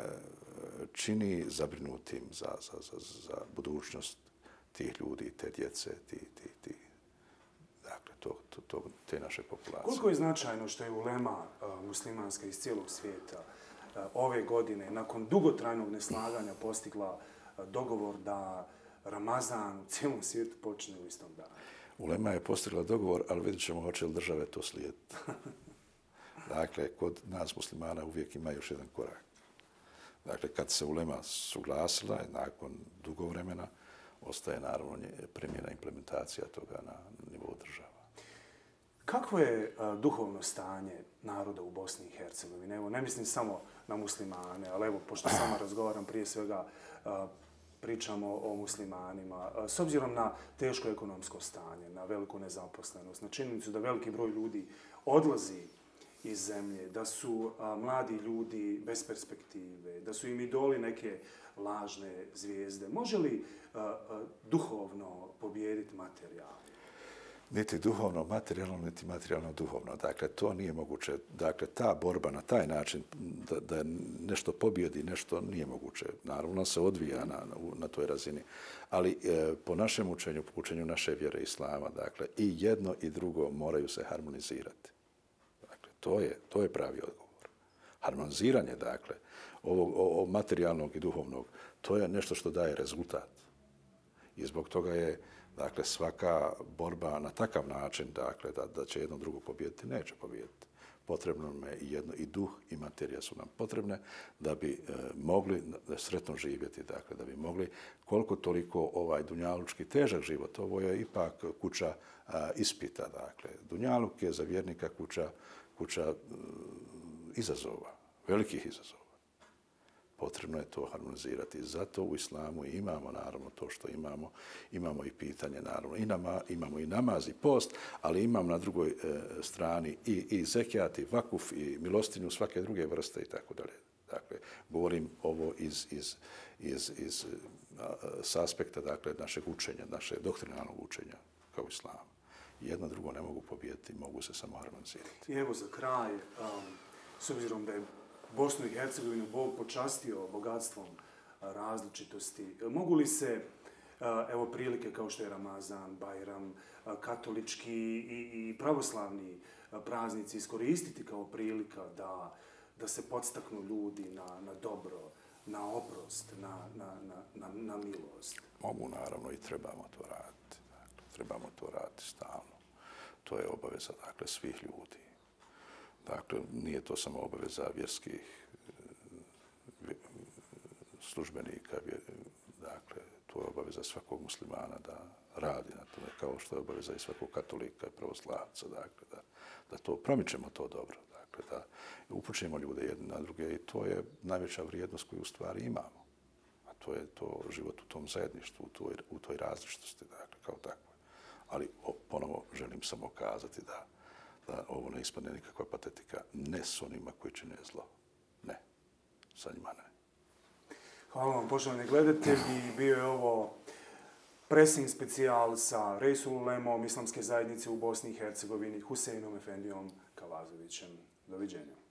čini zabrinutim za, za, za, za budućnost tih ljudi, te djece, ti, ti, ti, dakle, to, to, to, te naše populacije. Koliko je značajno što je ulema uh, muslimanska iz cijelog svijeta uh, ove godine, nakon dugotrajnog neslaganja, postigla uh, dogovor da Ramazan u cijelom svijetu počne u istom danu. Ulema je postigla dogovor, ali vidjet ćemo hoće li države to slijediti. *laughs* dakle, kod nas muslimana uvijek ima još jedan korak. Dakle, kad se Ulema suglasila, nakon dugo vremena, ostaje naravno primjena implementacija toga na nivou država. Kako je a, duhovno stanje naroda u Bosni i Hercegovini? Evo, ne mislim samo na muslimane, ali evo, pošto sama razgovaram prije svega a, pričamo o muslimanima, e, s obzirom na teško ekonomsko stanje, na veliku nezaposlenost, na činjenicu da veliki broj ljudi odlazi iz zemlje, da su a, mladi ljudi bez perspektive, da su im idoli neke lažne zvijezde. Može li uh, duhovno pobijediti materijal? niti duhovno materijalno, niti materijalno duhovno. Dakle, to nije moguće. Dakle, ta borba na taj način da, da nešto pobjedi, nešto nije moguće. Naravno, se odvija na, na toj razini. Ali e, po našem učenju, po učenju naše vjere islama, dakle, i jedno i drugo moraju se harmonizirati. Dakle, to je, to je pravi odgovor. Harmoniziranje, dakle, ovog, o, materijalnog i duhovnog, to je nešto što daje rezultat. I zbog toga je Dakle, svaka borba na takav način, dakle, da, da će jedno drugo pobijediti, neće pobijediti. Potrebno je i jedno, i duh i materija su nam potrebne da bi e, mogli da sretno živjeti, dakle, da bi mogli koliko toliko ovaj dunjalučki težak život, ovo je ipak kuća a, ispita, dakle. Dunjaluk je za vjernika kuća, kuća e, izazova, velikih izazova potrebno je to harmonizirati. Zato u islamu imamo naravno to što imamo. Imamo i pitanje naravno. I nama, imamo i namaz i post, ali imamo na drugoj e, strani i, i zekijat i vakuf i milostinju svake druge vrste i tako dalje. Dakle, govorim ovo iz, iz, iz, iz e, s aspekta dakle, našeg učenja, naše doktrinalnog učenja kao islama. Jedno drugo ne mogu pobijediti, mogu se samo harmonizirati. I evo za kraj, um, s obzirom da je Bosnu i Hercegovinu Bog počastio bogatstvom različitosti, mogu li se evo prilike kao što je Ramazan, Bajram, katolički i, i pravoslavni praznici iskoristiti kao prilika da, da se podstaknu ljudi na, na dobro, na oprost, na, na, na, na, na milost? Mogu, naravno, i trebamo to raditi. Dakle, trebamo to raditi stalno. To je obaveza, dakle, svih ljudi. Dakle, nije to samo obaveza vjerskih eh, službenika, dakle, to je obaveza svakog muslimana da radi na tome, kao što je obaveza i svakog katolika i pravoslavca, dakle, da, da to promičemo to dobro, dakle, da upućemo ljude jedne na druge i to je najveća vrijednost koju u stvari imamo. A to je to život u tom zajedništvu, u toj, u toj različitosti, dakle, kao tako. Ali o, ponovo želim samo kazati da, da ovo ne ispadne nikakva patetika, ne s onima koji čine zlo. Ne, sa njima ne. Hvala vam, poštovani gledatelji. Bio je ovo pressing specijal sa Rejsul Lemom, islamske zajednice u Bosni i Hercegovini, Huseinom Efendijom Kavazovićem. Doviđenja.